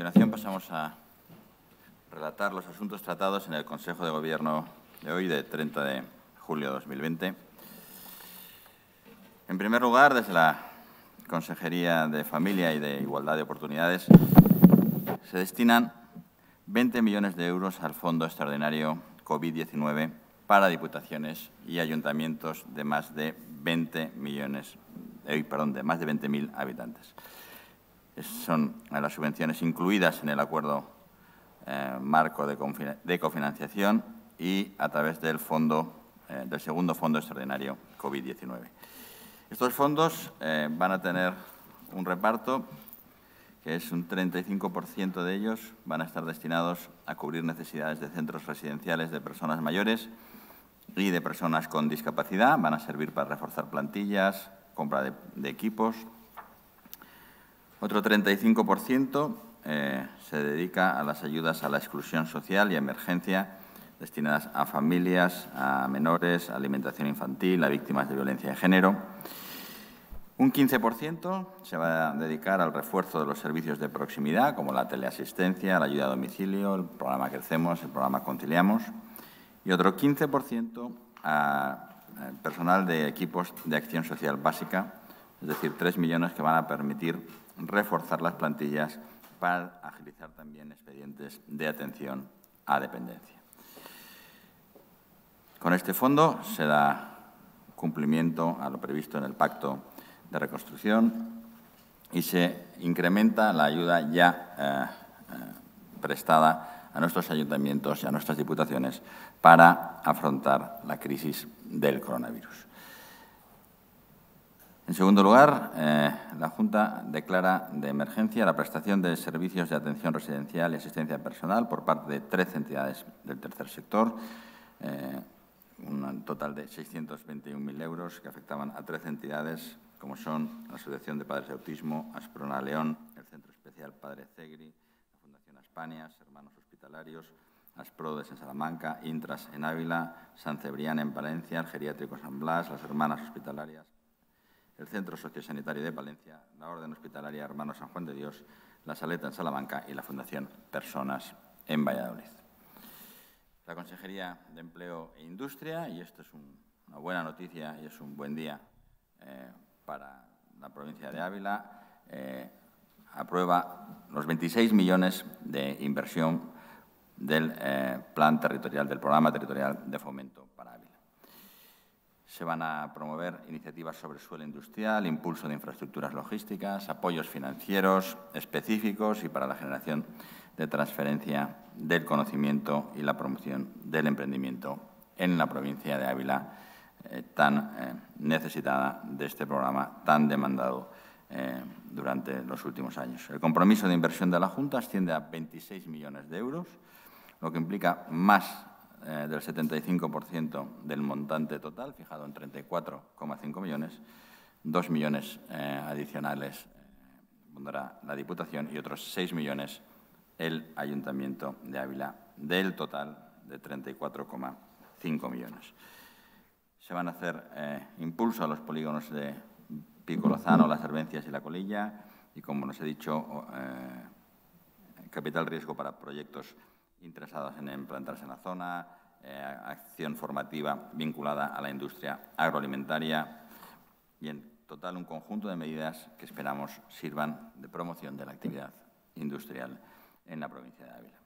continuación pasamos a relatar los asuntos tratados en el Consejo de Gobierno de hoy, de 30 de julio de 2020. En primer lugar, desde la Consejería de Familia y de Igualdad de Oportunidades, se destinan 20 millones de euros al Fondo Extraordinario COVID-19 para diputaciones y ayuntamientos de más de 20 millones, eh, perdón, de más de 20.000 habitantes. Son las subvenciones incluidas en el acuerdo eh, marco de, cofinanciación y a través del fondo, eh, del segundo fondo extraordinario COVID-19. Estos fondos van a tener un reparto que es un 35% de ellos van a estar destinados a cubrir necesidades de centros residenciales de personas mayores y de personas con discapacidad. Van a servir para reforzar plantillas, compra de, equipos. Otro 35% eh, se dedica a las ayudas a la exclusión social y emergencia destinadas a familias, a menores, a alimentación infantil, a víctimas de violencia de género. Un 15% se va a dedicar al refuerzo de los servicios de proximidad, como la teleasistencia, la ayuda a domicilio, el programa Crecemos, el programa Conciliamos, y otro 15% a personal de equipos de acción social básica, es decir, 3 millones que van a permitir reforzar las plantillas para agilizar también expedientes de atención a dependencia. Con este fondo se da cumplimiento a lo previsto en el Pacto de reconstrucción y se incrementa la ayuda ya eh, eh, prestada a nuestros ayuntamientos y a nuestras diputaciones para afrontar la crisis del coronavirus. En segundo lugar, eh, la Junta declara de emergencia la prestación de servicios de atención residencial y asistencia personal por parte de tres entidades del tercer sector, un total de 621.000 euros que afectaban a tres entidades como son la Asociación de Padres de Autismo, Asprona León, el Centro Especial Padre Cegri, la Fundación España, Hermanos Hospitalarios, Asprodes en Salamanca, Intras en Ávila, San Cebrián en Palencia, el Geriátrico San Blas, las Hermanas Hospitalarias, el Centro Sociosanitario de Palencia, la Orden Hospitalaria Hermanos San Juan de Dios, la Saleta en Salamanca y la Fundación Personas en Valladolid. La Consejería de Empleo e Industria, y esto es una buena noticia y es un buen día eh, para la provincia de Ávila, eh, aprueba los 26 millones de inversión del eh, plan territorial, del programa territorial de fomento. Se van a promover iniciativas sobre suelo industrial, impulso de infraestructuras logísticas, apoyos financieros específicos y para la generación de transferencia del conocimiento y la promoción del emprendimiento en la provincia de Ávila eh, tan eh, necesitada de este programa tan demandado eh, durante los últimos años. El compromiso de inversión de la Junta asciende a 26 millones de euros, lo que implica más del 75% del montante total, fijado en 34,5 millones, dos millones adicionales pondrá la Diputación y otros 6 millones el Ayuntamiento de Ávila, del total de 34,5 millones. Se van a hacer eh, impulso a los polígonos de Pico Lozano, Las Hervencias y La Colilla y, como nos he dicho, eh, capital riesgo para proyectos interesados en implantarse en la zona, eh, acción formativa vinculada a la industria agroalimentaria y, en total, un conjunto de medidas que esperamos sirvan de promoción de la actividad industrial en la provincia de Ávila.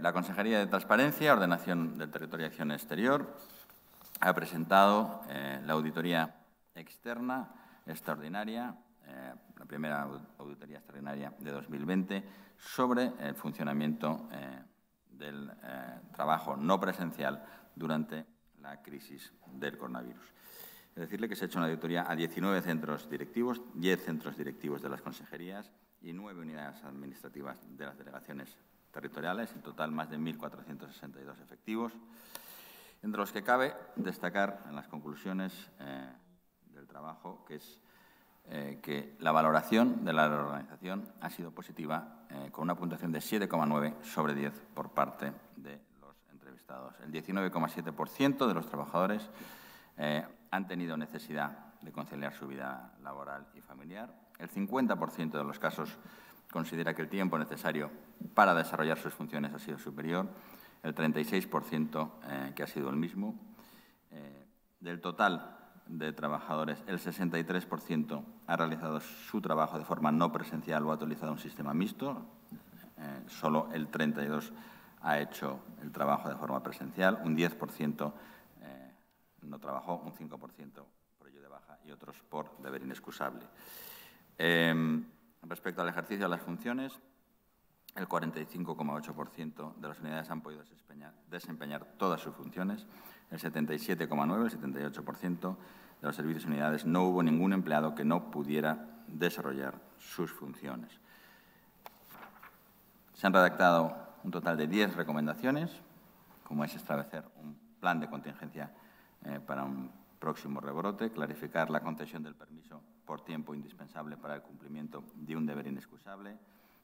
la Consejería de Transparencia, Ordenación del Territorio y Acción Exterior ha presentado eh, la auditoría externa extraordinaria, eh, la primera auditoría extraordinaria de 2020, sobre el funcionamiento eh, del trabajo no presencial durante la crisis del coronavirus. Es decirle que se ha hecho una auditoría a 19 centros directivos, 10 centros directivos de las consejerías y 9 unidades administrativas de las delegaciones territoriales, en total más de 1.462 efectivos entre los que cabe destacar en las conclusiones eh, del trabajo que es eh, que la valoración de la reorganización ha sido positiva eh, con una puntuación de 7,9 sobre 10 por parte de los entrevistados. El 19,7% de los trabajadores han tenido necesidad de conciliar su vida laboral y familiar. El 50% de los casos considera que el tiempo necesario para desarrollar sus funciones ha sido superior, el 36% eh, que ha sido el mismo. Eh, del total de trabajadores, el 63% ha realizado su trabajo de forma no presencial o ha utilizado un sistema mixto, eh, solo el 32% ha hecho el trabajo de forma presencial, un 10% no trabajó, un 5% por ello de baja y otros por deber inexcusable. respecto al ejercicio de las funciones, el 45,8% de las unidades han podido desempeñar, todas sus funciones, el 77,9%, el 78% de los servicios y unidades no hubo ningún empleado que no pudiera desarrollar sus funciones. Se han redactado un total de 10 recomendaciones, como es establecer un plan de contingencia eh, para un próximo rebrote, clarificar la concesión del permiso por tiempo indispensable para el cumplimiento de un deber inexcusable,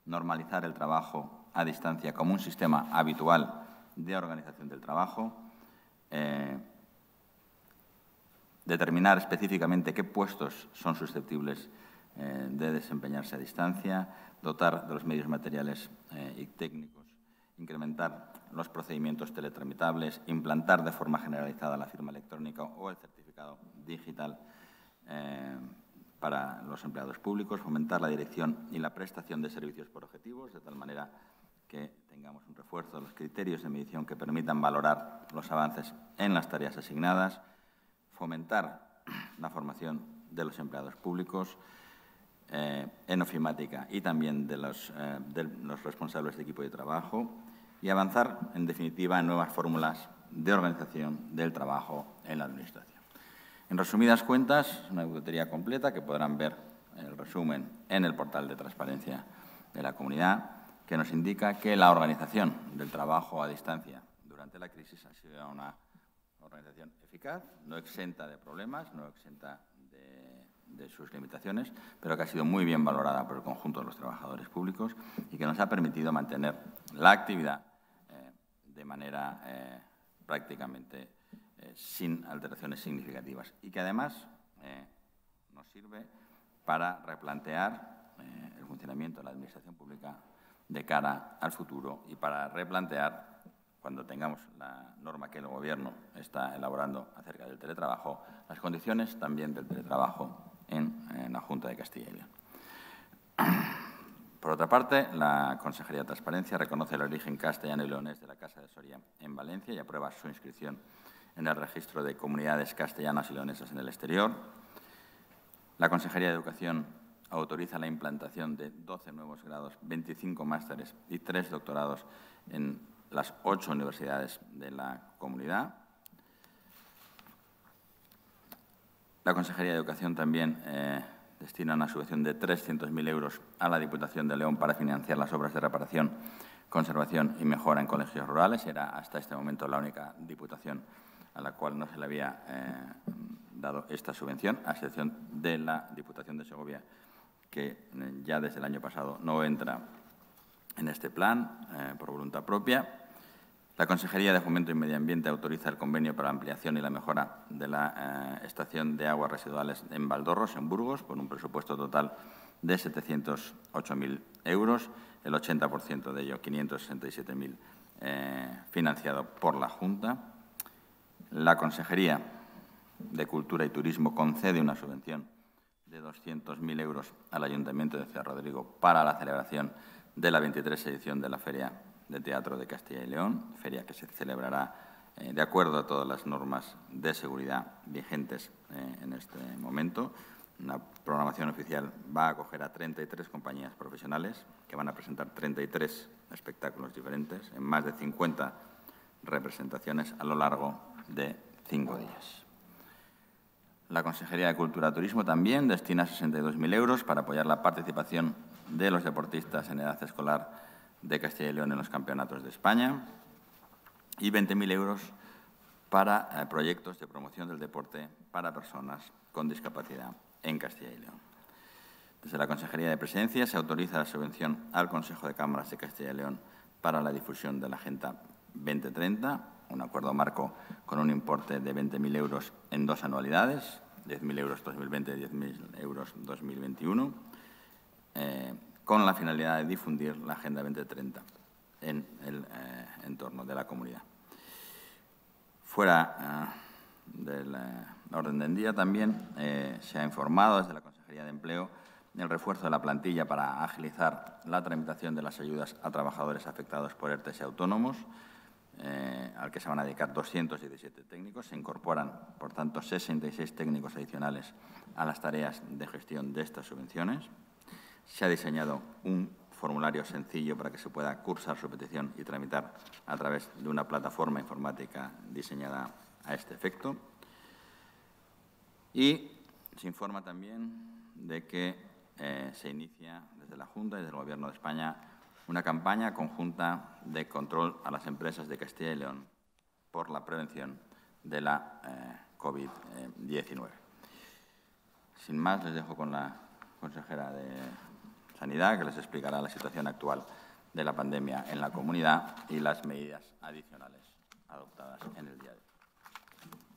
normalizar el trabajo a distancia como un sistema habitual de organización del trabajo, eh, determinar específicamente qué puestos son susceptibles eh, de desempeñarse a distancia, dotar de los medios materiales eh, y técnicos, incrementar los procedimientos teletramitables, implantar de forma generalizada la firma electrónica o el certificado digital para los empleados públicos, fomentar la dirección y la prestación de servicios por objetivos, de tal manera que tengamos un refuerzo de los criterios de medición que permitan valorar los avances en las tareas asignadas, fomentar la formación de los empleados públicos eh, en ofimática y también de los, eh, de los responsables de equipo de trabajo y avanzar, en definitiva, en nuevas fórmulas de organización del trabajo en la Administración. En resumidas cuentas, una auditoría completa que podrán ver el resumen en el portal de transparencia de la comunidad, que nos indica que la organización del trabajo a distancia durante la crisis ha sido una organización eficaz, no exenta de problemas, no exenta de, sus limitaciones, pero que ha sido muy bien valorada por el conjunto de los trabajadores públicos y que nos ha permitido mantener la actividad eh, de manera eh, prácticamente eh, sin alteraciones significativas y que además nos sirve para replantear el funcionamiento de la Administración Pública de cara al futuro y para replantear, cuando tengamos la norma que el Gobierno está elaborando acerca del teletrabajo, las condiciones también del teletrabajo en, la Junta de Castilla y León. Por otra parte, la Consejería de Transparencia reconoce el origen castellano y leonés de la Casa de Soria en Valencia y aprueba su inscripción en el registro de comunidades castellanas y leonesas en el exterior. La Consejería de Educación autoriza la implantación de 12 nuevos grados, 25 másteres y 3 doctorados en las ocho universidades de la comunidad. La Consejería de Educación también eh, destina una subvención de 300.000 euros a la Diputación de León para financiar las obras de reparación, conservación y mejora en colegios rurales. Era hasta este momento la única diputación a la cual no se le había eh, dado esta subvención, a excepción de la Diputación de Segovia, que eh, ya desde el año pasado no entra en este plan eh, por voluntad propia. La Consejería de Fomento y Medio Ambiente autoriza el convenio para la ampliación y la mejora de la estación de aguas residuales en Valdorros, en Burgos, con un presupuesto total de 708.000 euros, el 80% de ello, 567.000, financiado por la Junta. La Consejería de Cultura y Turismo concede una subvención de 200.000 euros al Ayuntamiento de Ciudad Rodrigo para la celebración de la 23 edición de la Feria de Teatro de Castilla y León, feria que se celebrará eh, de acuerdo a todas las normas de seguridad vigentes eh, en este momento. La programación oficial va a acoger a 33 compañías profesionales que van a presentar 33 espectáculos diferentes en más de 50 representaciones a lo largo de cinco días. La Consejería de Cultura y Turismo también destina 62.000 euros para apoyar la participación de los deportistas en edad escolar de Castilla y León en los campeonatos de España y 20.000 euros para eh, proyectos de promoción del deporte para personas con discapacidad en Castilla y León. Desde la Consejería de Presidencia se autoriza la subvención al Consejo de Cámaras de Castilla y León para la difusión de la Agenda 2030 un acuerdo marco con un importe de 20.000 euros en dos anualidades, 10.000 euros 2020 y 10.000 euros 2021, eh, con la finalidad de difundir la Agenda 2030 en el entorno de la comunidad. Fuera del orden del día también se ha informado desde la Consejería de Empleo el refuerzo de la plantilla para agilizar la tramitación de las ayudas a trabajadores afectados por ERTES y autónomos, eh, al que se van a dedicar 217 técnicos. Se incorporan, por tanto, 66 técnicos adicionales a las tareas de gestión de estas subvenciones. Se ha diseñado un formulario sencillo para que se pueda cursar su petición y tramitar a través de una plataforma informática diseñada a este efecto. Y se informa también de que eh, se inicia desde la Junta y desde el Gobierno de España una campaña conjunta de control a las empresas de Castilla y León por la prevención de la eh, COVID-19. Sin más, les dejo con la consejera de Sanidad, que les explicará la situación actual de la pandemia en la comunidad y las medidas adicionales adoptadas en el día de hoy.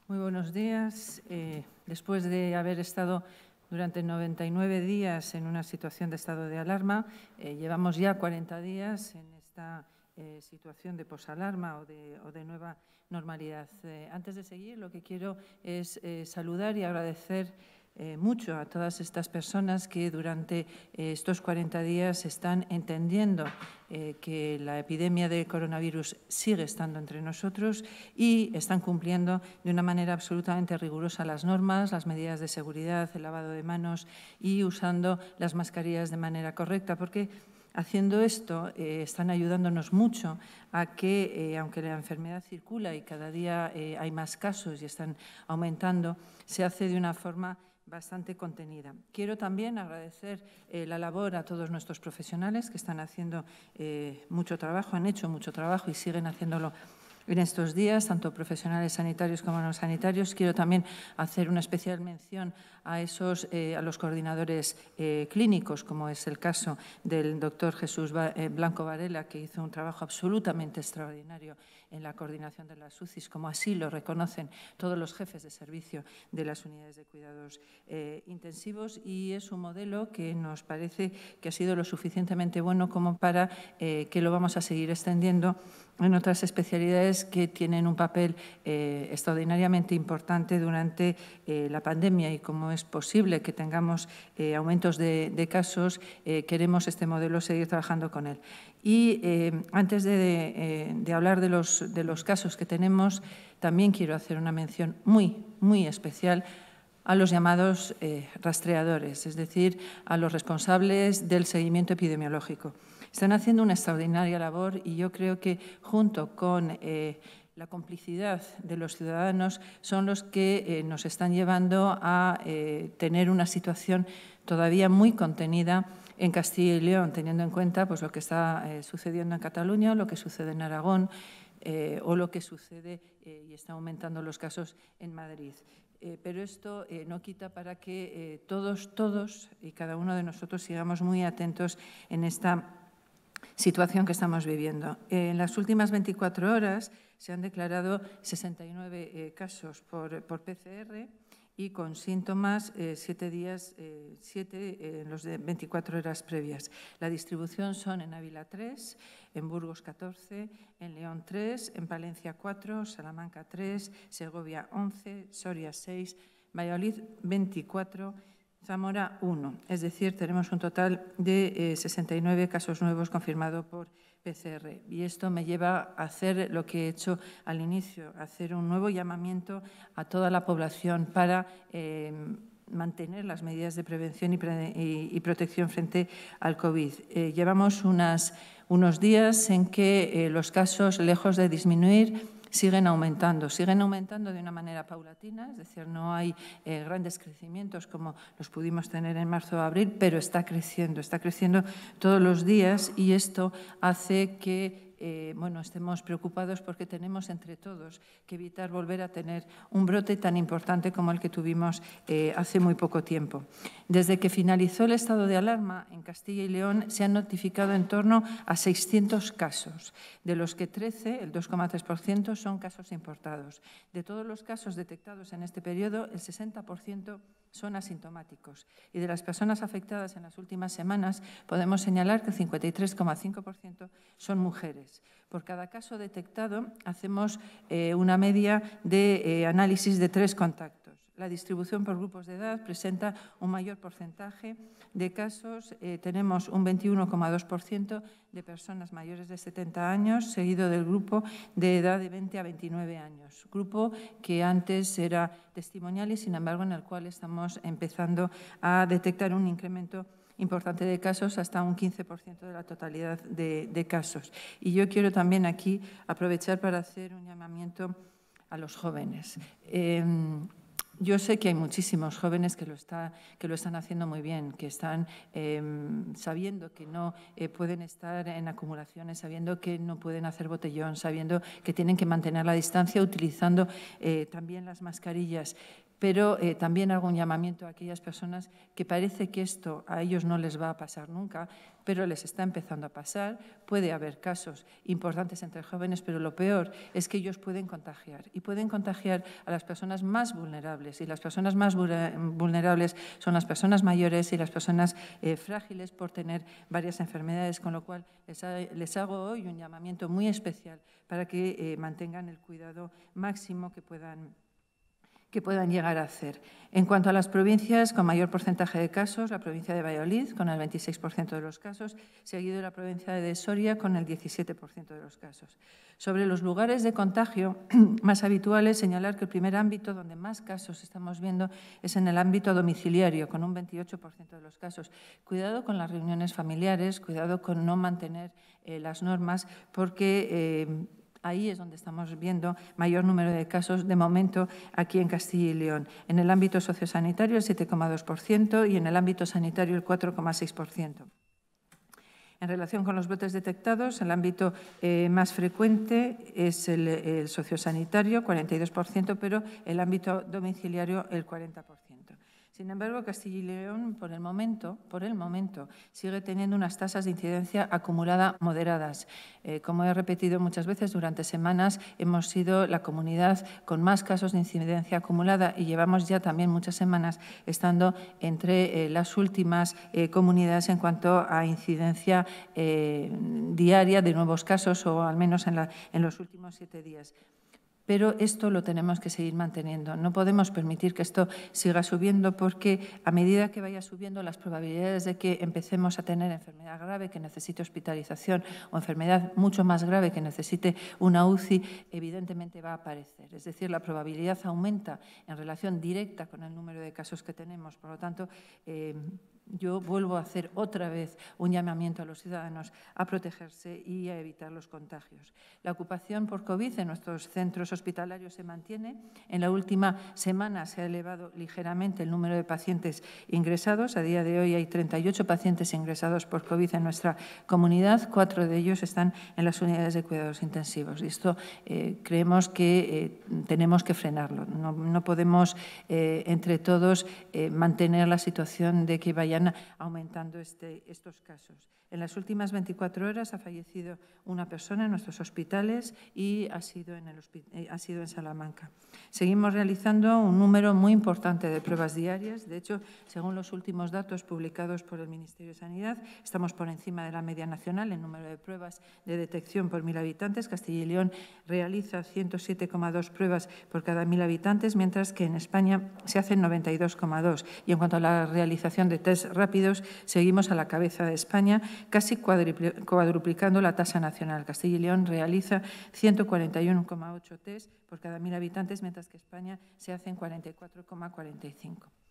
Muy buenos días. Eh, después de haber estado durante 99 días en una situación de estado de alarma. Eh, llevamos ya 40 días en esta eh, situación de posalarma o de, o de nueva normalidad. Eh, antes de seguir, lo que quiero es saludar y agradecer eh, mucho a todas estas personas que durante eh, estos 40 días están entendiendo eh, que la epidemia de coronavirus sigue estando entre nosotros y están cumpliendo de una manera absolutamente rigurosa las normas, las medidas de seguridad, el lavado de manos y usando las mascarillas de manera correcta, porque Haciendo esto, están ayudándonos mucho a que, aunque la enfermedad circula y cada día hay más casos y están aumentando, se hace de una forma bastante contenida. Quiero también agradecer eh, la labor a todos nuestros profesionales que están haciendo eh, mucho trabajo, han hecho mucho trabajo y siguen haciéndolo en estos días, tanto profesionales sanitarios como no sanitarios. Quiero también hacer una especial mención a, esos, eh, a los coordinadores clínicos, como es el caso del doctor Jesús Blanco Varela, que hizo un trabajo absolutamente extraordinario en la coordinación de las UCIs, como así lo reconocen todos los jefes de servicio de las unidades de cuidados eh, intensivos y es un modelo que nos parece que ha sido lo suficientemente bueno como para eh, que lo vamos a seguir extendiendo en otras especialidades que tienen un papel eh, extraordinariamente importante durante la pandemia y como es posible que tengamos aumentos de, casos, queremos este modelo seguir trabajando con él. Y eh, antes eh, de, hablar de los, casos que tenemos, también quiero hacer una mención muy, muy especial a los llamados eh, rastreadores, es decir, a los responsables del seguimiento epidemiológico. Están haciendo una extraordinaria labor y yo creo que junto con la complicidad de los ciudadanos son los que nos están llevando a tener una situación todavía muy contenida en Castilla y León, teniendo en cuenta pues, lo que está eh, sucediendo en Cataluña, lo que sucede en Aragón eh, o lo que sucede eh, y está aumentando los casos en Madrid. pero esto no quita para que todos, todos y cada uno de nosotros sigamos muy atentos en esta situación que estamos viviendo. En las últimas 24 horas se han declarado 69 casos por, por PCR y con síntomas eh, siete días, eh, siete eh, en los de 24 horas previas. La distribución son en Ávila 3, en Burgos 14, en León 3, en Palencia 4, Salamanca 3, Segovia 11, Soria 6, Valladolid 24, Zamora 1. Es decir, tenemos un total de 69 casos nuevos confirmados por PCR. Y esto me lleva a hacer lo que he hecho al inicio, hacer un nuevo llamamiento a toda la población para eh, mantener las medidas de prevención y, protección frente al COVID. Eh, llevamos unos días en que eh, los casos, lejos de disminuir, siguen aumentando, siguen aumentando de una manera paulatina, es decir, no hay eh, grandes crecimientos como los pudimos tener en marzo o abril, pero está creciendo, está creciendo todos los días y esto hace que eh, bueno, estemos preocupados porque tenemos entre todos que evitar volver a tener un brote tan importante como el que tuvimos eh, hace muy poco tiempo. Desde que finalizó el estado de alarma en Castilla y León se han notificado en torno a 600 casos, de los que 13, el 2,3%, son casos importados. De todos los casos detectados en este periodo, el 60% son asintomáticos. Y de las personas afectadas en las últimas semanas, podemos señalar que el 53,5% son mujeres. Por cada caso detectado, hacemos eh, una media de eh, análisis de tres contactos. La distribución por grupos de edad presenta un mayor porcentaje de casos. Eh, tenemos un 21,2% de personas mayores de 70 años, seguido del grupo de edad de 20 a 29 años, grupo que antes era testimonial y, sin embargo, en el cual estamos empezando a detectar un incremento importante de casos, hasta un 15% de la totalidad de, casos. Y yo quiero también aquí aprovechar para hacer un llamamiento a los jóvenes. Em, yo sé que hay muchísimos jóvenes que lo, que lo están haciendo muy bien, que están em, sabiendo que no eh, pueden estar en acumulaciones, sabiendo que no pueden hacer botellón, sabiendo que tienen que mantener la distancia, utilizando eh, también las mascarillas pero eh, también hago un llamamiento a aquellas personas que parece que esto a ellos no les va a pasar nunca, pero les está empezando a pasar. Puede haber casos importantes entre jóvenes, pero lo peor es que ellos pueden contagiar y pueden contagiar a las personas más vulnerables. Y las personas más vulnerables son las personas mayores y las personas eh, frágiles por tener varias enfermedades, con lo cual les, hago hoy un llamamiento muy especial para que eh, mantengan el cuidado máximo que puedan que puedan llegar a hacer. En cuanto a las provincias con mayor porcentaje de casos, la provincia de Valladolid con el 26% de los casos, seguido de la provincia de Soria con el 17% de los casos. Sobre los lugares de contagio más habituales, señalar que el primer ámbito donde más casos estamos viendo es en el ámbito domiciliario, con un 28% de los casos. Cuidado con las reuniones familiares, cuidado con no mantener eh, las normas, porque eh, Ahí es donde estamos viendo mayor número de casos de momento aquí en Castilla y León. En el ámbito sociosanitario el 7,2% y en el ámbito sanitario el 4,6%. En relación con los brotes detectados, el ámbito eh, más frecuente es el, el sociosanitario, 42%, pero el ámbito domiciliario, el 40%. Sin embargo, Castilla y León, por el momento, por el momento sigue teniendo unas tasas de incidencia acumulada moderadas. Eh, como he repetido muchas veces durante semanas, hemos sido la comunidad con más casos de incidencia acumulada y llevamos ya también muchas semanas estando entre eh, las últimas eh, comunidades en cuanto a incidencia diaria de nuevos casos o al menos en los últimos siete días pero esto lo tenemos que seguir manteniendo. No podemos permitir que esto siga subiendo porque a medida que vaya subiendo las probabilidades de que empecemos a tener enfermedad grave que necesite hospitalización o enfermedad mucho más grave que necesite una UCI, evidentemente va a aparecer. Es decir, la probabilidad aumenta en relación directa con el número de casos que tenemos. Por lo tanto, eh, yo vuelvo a hacer otra vez un llamamiento a los ciudadanos a protegerse y a evitar los contagios. La ocupación por COVID en nuestros centros hospitalarios se mantiene. En la última semana se ha elevado ligeramente el número de pacientes ingresados. A día de hoy hay 38 pacientes ingresados por COVID en nuestra comunidad. Cuatro de ellos están en las unidades de cuidados intensivos. Y esto eh, creemos que eh, tenemos que frenarlo. No, podemos, eh, entre todos, mantener la situación de que vaya aumentando este, estos casos. En las últimas 24 horas ha fallecido una persona en nuestros hospitales y ha sido en, el, eh, ha sido en Salamanca. Seguimos realizando un número muy importante de pruebas diarias. De hecho, según los últimos datos publicados por el Ministerio de Sanidad, estamos por encima de la media nacional en número de pruebas de detección por mil habitantes. Castilla y León realiza 107,2 pruebas por cada mil habitantes, mientras que en España se hacen 92,2. Y en cuanto a la realización de test rápidos, seguimos a la cabeza de España casi cuadruplicando la tasa nacional. Castilla y León realiza 141,8 test por cada mil habitantes, mientras que España se hacen 44,45.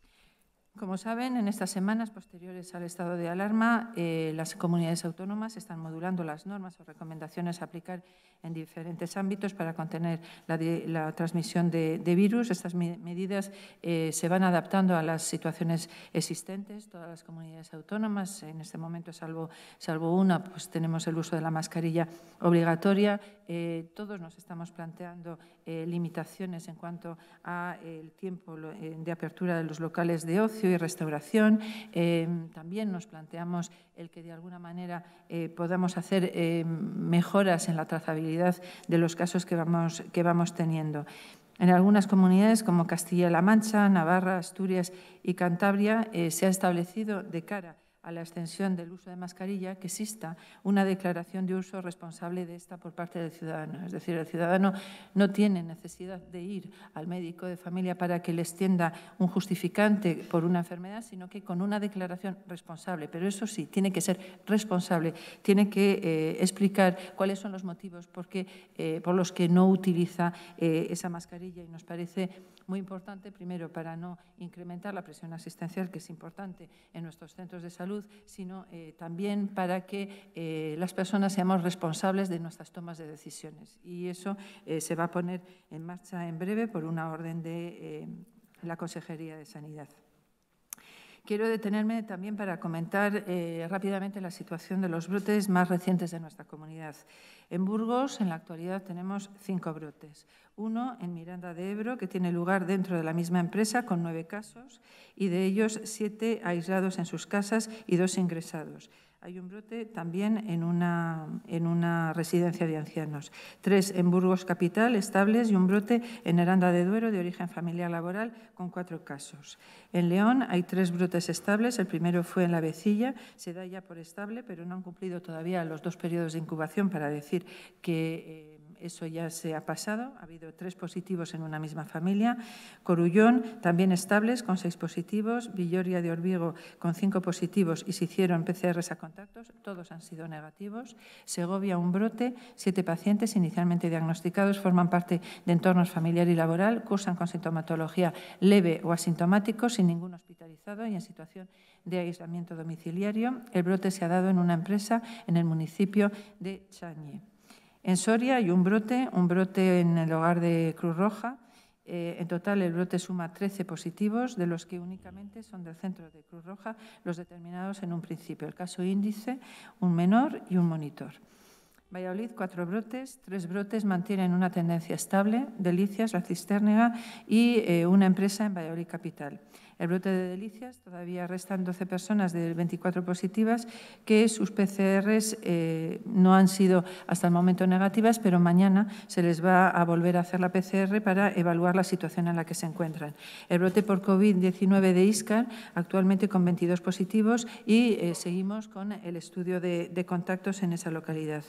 Como saben, en estas semanas posteriores al estado de alarma, eh, las comunidades autónomas están modulando las normas o recomendaciones a aplicar en diferentes ámbitos para contener la, transmisión de, virus. Estas medidas eh, se van adaptando a las situaciones existentes. Todas las comunidades autónomas, en este momento, salvo, salvo una, pues tenemos el uso de la mascarilla obligatoria. Eh, todos nos estamos planteando limitaciones en cuanto al tiempo de apertura de los locales de ocio y restauración. Em, también nos planteamos el que de alguna manera eh, podamos hacer em, mejoras en la trazabilidad de los casos que vamos, que vamos teniendo. En algunas comunidades como Castilla-La Mancha, Navarra, Asturias y Cantabria se ha establecido de cara a la extensión del uso de mascarilla, que exista una declaración de uso responsable de esta por parte del ciudadano. Es decir, el ciudadano no tiene necesidad de ir al médico de familia para que le extienda un justificante por una enfermedad, sino que con una declaración responsable. Pero eso sí, tiene que ser responsable, tiene que eh, explicar cuáles son los motivos por, eh, los que no utiliza eh, esa mascarilla y nos parece muy importante, primero, para no incrementar la presión asistencial, que es importante en nuestros centros de salud, sino eh, también para que eh, las personas seamos responsables de nuestras tomas de decisiones. Y eso eh, se va a poner en marcha en breve por una orden de la Consejería de Sanidad. Quiero detenerme también para comentar rápidamente la situación de los brotes más recientes de nuestra comunidad. En Burgos, en la actualidad, tenemos cinco brotes. Uno en Miranda de Ebro, que tiene lugar dentro de la misma empresa, con nueve casos, y de ellos siete aislados en sus casas y dos ingresados. Hay un brote también en una, en una, residencia de ancianos. Tres en Burgos Capital, estables, y un brote en Aranda de Duero, de origen familiar laboral, con cuatro casos. En León hay tres brotes estables. El primero fue en La Vecilla, se da ya por estable, pero no han cumplido todavía los dos periodos de incubación para decir que... Eh, eso ya se ha pasado. Ha habido tres positivos en una misma familia. Corullón, también estables, con seis positivos. Villoria de Orbigo, con cinco positivos y se hicieron PCRs a contactos. Todos han sido negativos. Segovia, un brote. Siete pacientes inicialmente diagnosticados forman parte de entornos familiar y laboral. Cursan con sintomatología leve o asintomático, sin ningún hospitalizado y en situación de aislamiento domiciliario. El brote se ha dado en una empresa en el municipio de Chañe. En Soria hay un brote, un brote en el hogar de Cruz Roja. Eh, en total, el brote suma 13 positivos, de los que únicamente son del centro de Cruz Roja los determinados en un principio. El caso índice, un menor y un monitor. Valladolid, cuatro brotes, tres brotes mantienen una tendencia estable, Delicias, la Cistérnega y eh, una empresa en Valladolid Capital el brote de Delicias. Todavía restan 12 personas de 24 positivas que sus PCRs eh, no han sido hasta el momento negativas, pero mañana se les va a volver a hacer la PCR para evaluar la situación en la que se encuentran. El brote por COVID-19 de ISCAR, actualmente con 22 positivos y eh, seguimos con el estudio de, contactos en esa localidad.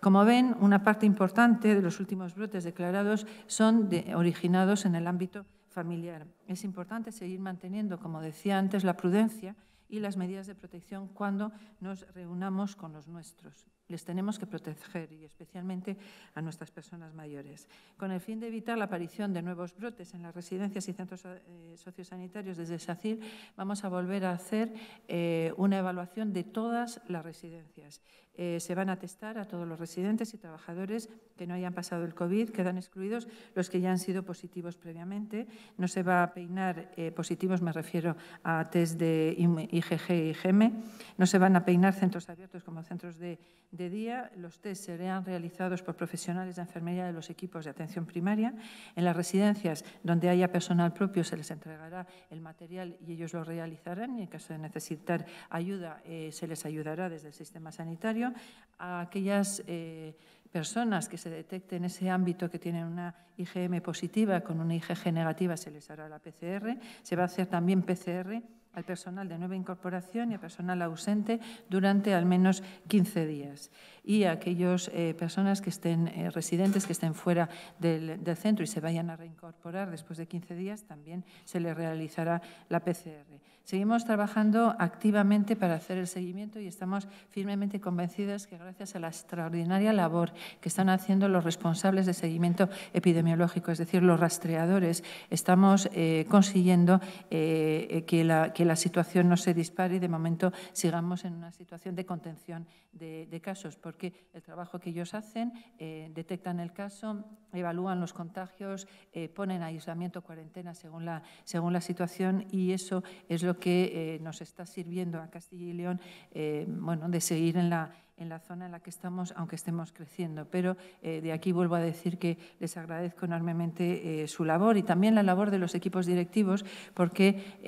Como ven, una parte importante de los últimos brotes declarados son originados en el ámbito familiar. Es importante seguir manteniendo, como decía antes, la prudencia y las medidas de protección cuando nos reunamos con los nuestros. Les tenemos que proteger y especialmente a nuestras personas mayores. Con el fin de evitar la aparición de nuevos brotes en las residencias y centros eh, sociosanitarios desde SACIL, vamos a volver a hacer eh, una evaluación de todas las residencias. Eh, se van a testar a todos los residentes y trabajadores que no hayan pasado el COVID, quedan excluidos los que ya han sido positivos previamente. No se va a peinar positivos, me refiero a test de IgG y IgM. No se van a peinar centros abiertos como centros de de día, los test serán realizados por profesionales de enfermería de los equipos de atención primaria. En las residencias donde haya personal propio se les entregará el material y ellos lo realizarán. Y en caso de necesitar ayuda, eh, se les ayudará desde el sistema sanitario. A aquellas eh, personas que se detecten en ese ámbito que tienen una IgM positiva con una IgG negativa, se les hará la PCR. Se va a hacer también PCR al personal de nueva incorporación y al personal ausente durante al menos 15 días. Y a aquellas eh, personas que estén eh, residentes, que estén fuera del, del, centro y se vayan a reincorporar después de 15 días, también se les realizará la PCR. Seguimos trabajando activamente para hacer el seguimiento y estamos firmemente convencidas que gracias a la extraordinaria labor que están haciendo los responsables de seguimiento epidemiológico, es decir, los rastreadores, estamos eh, consiguiendo eh, que, la, que, la, situación no se dispare y de momento sigamos en una situación de contención de, casos, porque el trabajo que ellos hacen, eh, detectan el caso, evalúan los contagios, ponen aislamiento, cuarentena según la, según la situación y eso es lo que eh, nos está sirviendo a Castilla y León eh, bueno, de seguir en la, en la zona en la que estamos, aunque estemos creciendo. Pero eh, de aquí vuelvo a decir que les agradezco enormemente su labor y también la labor de los equipos directivos, porque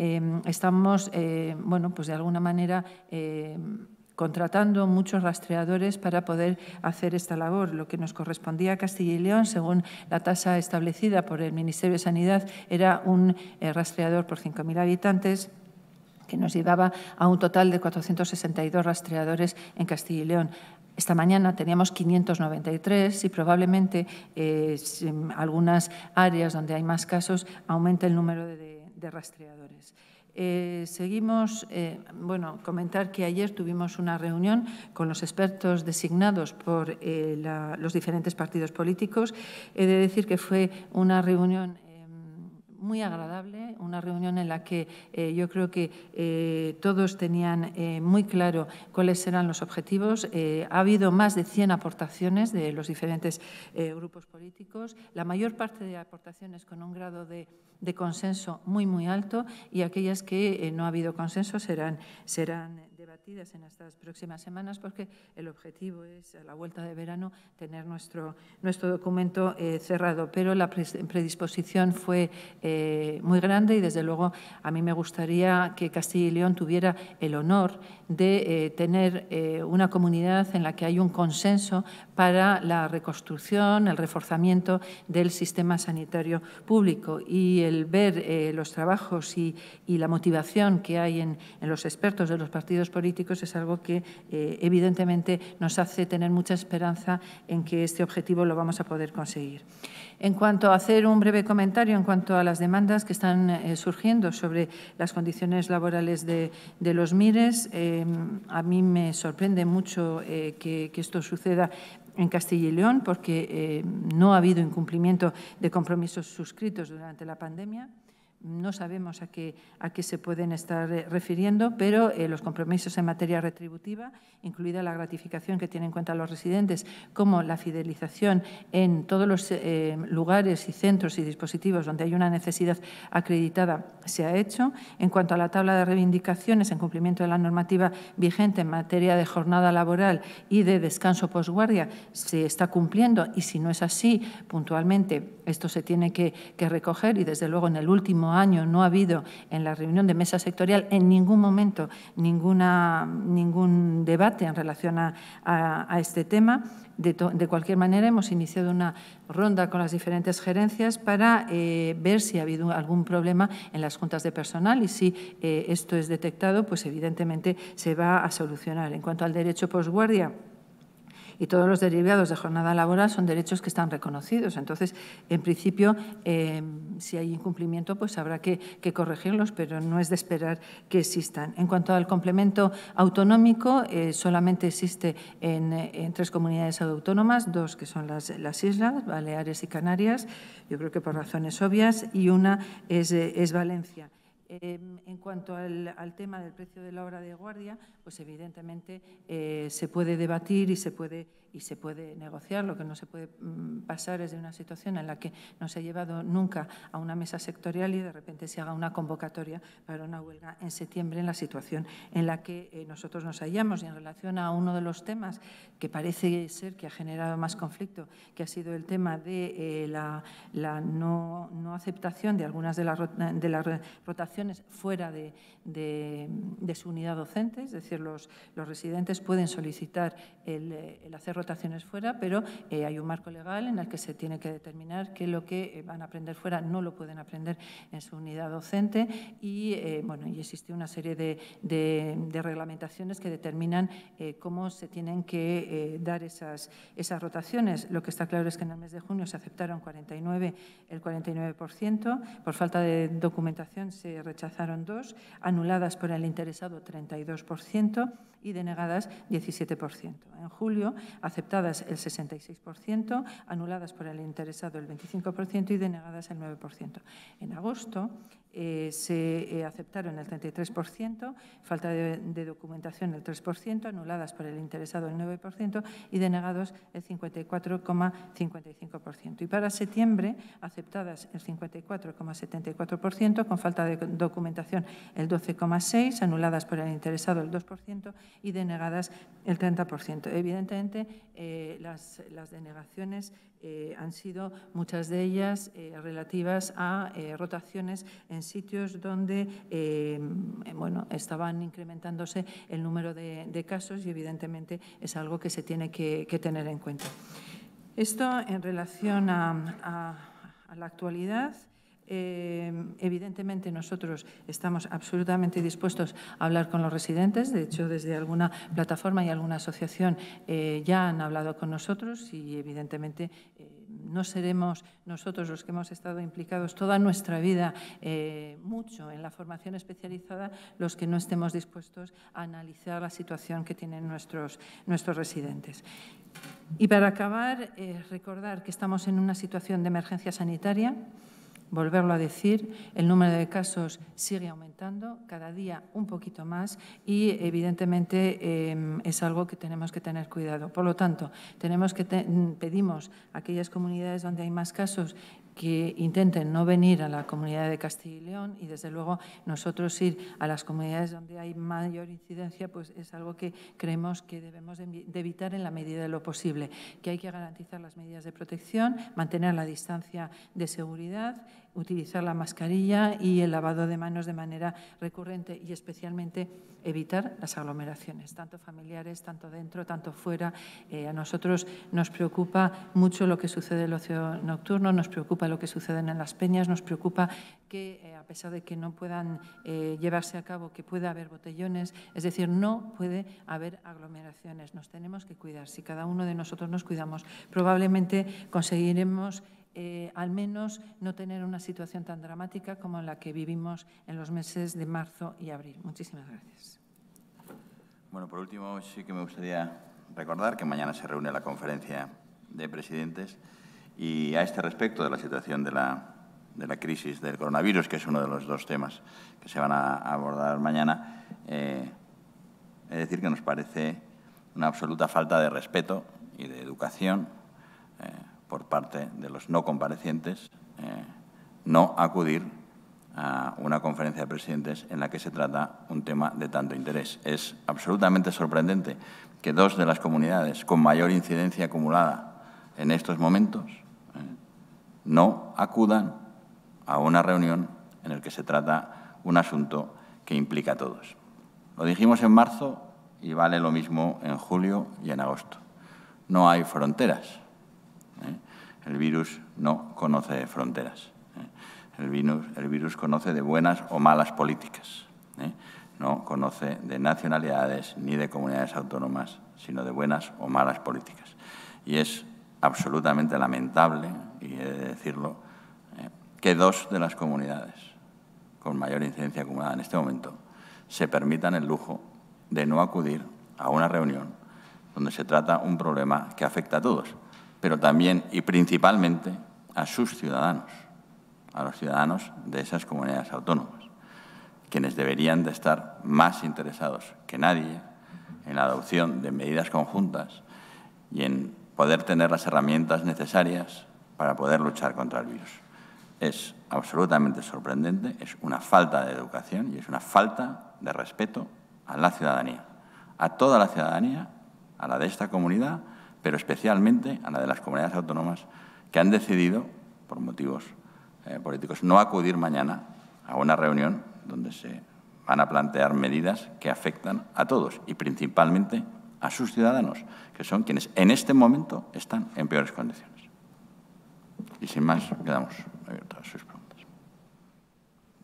estamos, bueno, pues de alguna manera contratando muchos rastreadores para poder hacer esta labor. Lo que nos correspondía a Castilla y León, según la tasa establecida por el Ministerio de Sanidad, era un eh, rastreador por 5.000 habitantes que nos llevaba a un total de 462 rastreadores en Castilla y León. Esta mañana teníamos 593 y probablemente eh, en algunas áreas donde hay más casos aumente el número de rastreadores. Eh, seguimos, eh, bueno, comentar que ayer tuvimos una reunión con los expertos designados por eh, los diferentes partidos políticos. He de decir que fue una reunión muy agradable, una reunión en la que eh, yo creo que eh, todos tenían eh, muy claro cuáles eran los objetivos. ha habido más de 100 aportaciones de los diferentes grupos políticos, la mayor parte de aportaciones con un grado de, consenso muy, muy alto y aquellas que no ha habido consenso serán, serán debatidas en estas próximas semanas porque el objetivo es, a la vuelta de verano, tener nuestro, nuestro documento eh, cerrado. Pero la predisposición fue eh, muy grande y, desde luego, a mí me gustaría que Castilla y León tuviera el honor de eh, tener una comunidad en la que hay un consenso para la reconstrucción, el reforzamiento del sistema sanitario público. Y el ver los trabajos y, la motivación que hay en, los expertos de los partidos políticos es algo que eh, evidentemente nos hace tener mucha esperanza en que este objetivo lo vamos a poder conseguir. En cuanto a hacer un breve comentario en cuanto a las demandas que están eh, surgiendo sobre las condiciones laborales de, los MIRES, eh, a mí me sorprende mucho que, que esto suceda en Castilla y León porque no ha habido incumplimiento de compromisos suscritos durante la pandemia. No sabemos a qué, se pueden estar eh, refiriendo, pero eh, los compromisos en materia retributiva, incluida la gratificación que tienen en cuenta los residentes, como la fidelización en todos los eh, lugares y centros y dispositivos donde hay una necesidad acreditada, se ha hecho. En cuanto a la tabla de reivindicaciones en cumplimiento de la normativa vigente en materia de jornada laboral y de descanso posguardia, se está cumpliendo y si no es así, puntualmente esto se tiene que, que recoger y desde luego en el último año no ha habido en la reunión de mesa sectorial en ningún momento ninguna, ningún debate en relación a, este tema. De, cualquier manera, hemos iniciado una ronda con las diferentes gerencias para eh, ver si ha habido algún problema en las juntas de personal y si eh, esto es detectado, pues evidentemente se va a solucionar. En cuanto al derecho posguardia, y todos los derivados de jornada laboral son derechos que están reconocidos. Entonces, en principio, eh, si hay incumplimiento, pues habrá que, corregirlos, pero no es de esperar que existan. En cuanto al complemento autonómico, eh, solamente existe en, tres comunidades autónomas, dos que son las, las, islas, Baleares y Canarias, yo creo que por razones obvias, y una es, es Valencia. Em, en cuanto al, tema del precio de la hora de guardia, pues evidentemente eh, se puede debatir y se puede y se puede negociar. Lo que no se puede mm, pasar es de una situación en la que no se ha llevado nunca a una mesa sectorial y de repente se haga una convocatoria para una huelga en septiembre en la situación en la que eh, nosotros nos hallamos. Y en relación a uno de los temas que parece ser que ha generado más conflicto, que ha sido el tema de eh, la, no, aceptación de algunas de las, de las rotaciones fuera de, su unidad docente, es decir, los, los residentes pueden solicitar el, el hacer rotaciones fuera, pero eh, hay un marco legal en el que se tiene que determinar que lo que eh, van a aprender fuera no lo pueden aprender en su unidad docente y, eh, bueno, y existe una serie de, de, reglamentaciones que determinan cómo se tienen que dar esas, esas rotaciones. Lo que está claro es que en el mes de junio se aceptaron 49, el 49%, por falta de documentación se rechazaron dos, anuladas por el interesado 32% y denegadas 17%. En julio, aceptadas el 66%, anuladas por el interesado el 25% y denegadas el 9%. En agosto, eh, se eh, aceptaron el 33%, falta de, documentación el 3%, anuladas por el interesado el 9% y denegados el 54,55%. Y para septiembre, aceptadas el 54,74%, con falta de documentación el 12,6%, anuladas por el interesado el 2% y denegadas el 30%. Evidentemente, eh, las, denegaciones eh, han sido muchas de ellas eh, relativas a rotaciones en sitios donde bueno, estaban incrementándose el número de, casos y evidentemente es algo que se tiene que, tener en cuenta. Esto en relación a la actualidad. Eh, evidentemente nosotros estamos absolutamente dispuestos a hablar con los residentes. De hecho, desde alguna plataforma y alguna asociación eh, ya han hablado con nosotros y evidentemente eh, no seremos nosotros los que hemos estado implicados toda nuestra vida mucho en la formación especializada los que no estemos dispuestos a analizar la situación que tienen nuestros, nuestros residentes. Y para acabar, recordar que estamos en una situación de emergencia sanitaria volverlo a decir, el número de casos sigue aumentando, cada día un poquito más y evidentemente em, es algo que tenemos que tener cuidado. Por lo tanto, tenemos que pedimos a aquellas comunidades donde hay más casos que intenten no venir a la comunidad de Castilla y León y, desde luego, nosotros ir a las comunidades donde hay mayor incidencia, pues es algo que creemos que debemos de evitar en la medida de lo posible, que hay que garantizar las medidas de protección, mantener la distancia de seguridad utilizar la mascarilla y el lavado de manos de manera recurrente y especialmente evitar las aglomeraciones, tanto familiares, tanto dentro, tanto fuera. Eh, a nosotros nos preocupa mucho lo que sucede en el ocio nocturno, nos preocupa lo que sucede en las peñas, nos preocupa que, eh, a pesar de que no puedan eh, llevarse a cabo, que pueda haber botellones, es decir, no puede haber aglomeraciones. Nos tenemos que cuidar. Si cada uno de nosotros nos cuidamos, probablemente conseguiremos eh, al menos no tener una situación tan dramática como la que vivimos en los meses de marzo y abril. Muchísimas gracias. Bueno, por último, sí que me gustaría recordar que mañana se reúne la conferencia de presidentes y a este respecto de la situación de la, de la crisis del coronavirus, que es uno de los dos temas que se van a abordar mañana, eh, es decir que nos parece una absoluta falta de respeto y de educación eh, por parte de los no comparecientes eh, no acudir a una conferencia de presidentes en la que se trata un tema de tanto interés. Es absolutamente sorprendente que dos de las comunidades con mayor incidencia acumulada en estos momentos eh, no acudan a una reunión en la que se trata un asunto que implica a todos. Lo dijimos en marzo y vale lo mismo en julio y en agosto. No hay fronteras. ¿Eh? El virus no conoce fronteras. ¿eh? El, virus, el, virus, conoce de buenas o malas políticas. ¿eh? No conoce de nacionalidades ni de comunidades autónomas, sino de buenas o malas políticas. Y es absolutamente lamentable, y he de decirlo, que dos de las comunidades con mayor incidencia acumulada en este momento se permitan el lujo de no acudir a una reunión donde se trata un problema que afecta a todos pero también y principalmente a sus ciudadanos, a los ciudadanos de esas comunidades autónomas, quienes deberían de estar más interesados que nadie en la adopción de medidas conjuntas y en poder tener las herramientas necesarias para poder luchar contra el virus. Es absolutamente sorprendente, es una falta de educación y es una falta de respeto a la ciudadanía, a toda la ciudadanía, a la de esta comunidad pero especialmente a la de las comunidades autónomas que han decidido, por motivos eh, políticos, no acudir mañana a una reunión donde se van a plantear medidas que afectan a todos y principalmente a sus ciudadanos, que son quienes en este momento están en peores condiciones. Y sin más, quedamos abiertos a sus preguntas.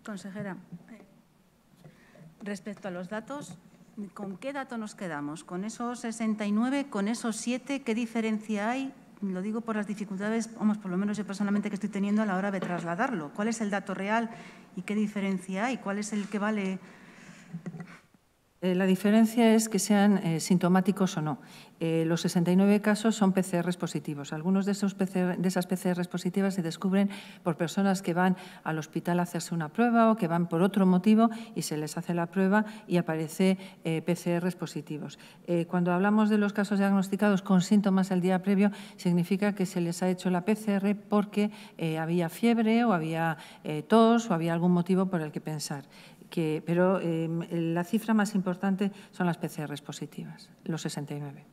Consejera, respecto a los datos, ¿Con qué dato nos quedamos? ¿Con esos 69? ¿Con esos 7? ¿Qué diferencia hay? Lo digo por las dificultades, vamos, por lo menos yo personalmente que estoy teniendo a la hora de trasladarlo. ¿Cuál es el dato real y qué diferencia hay? ¿Cuál es el que vale? Eh, la diferencia es que sean eh, sintomáticos o no. Eh, los 69 casos son PCRs positivos. Algunos de, esos de esas positivas se descubren por personas que van al hospital a hacerse una prueba o que van por otro motivo y se les hace la prueba y aparece PCRs positivos. cuando hablamos de los casos diagnosticados con síntomas el día previo, significa que se les ha hecho la PCR porque había fiebre o había tos o había algún motivo por el que pensar pero em, la cifra más importante son las PCRs positivas, los 69.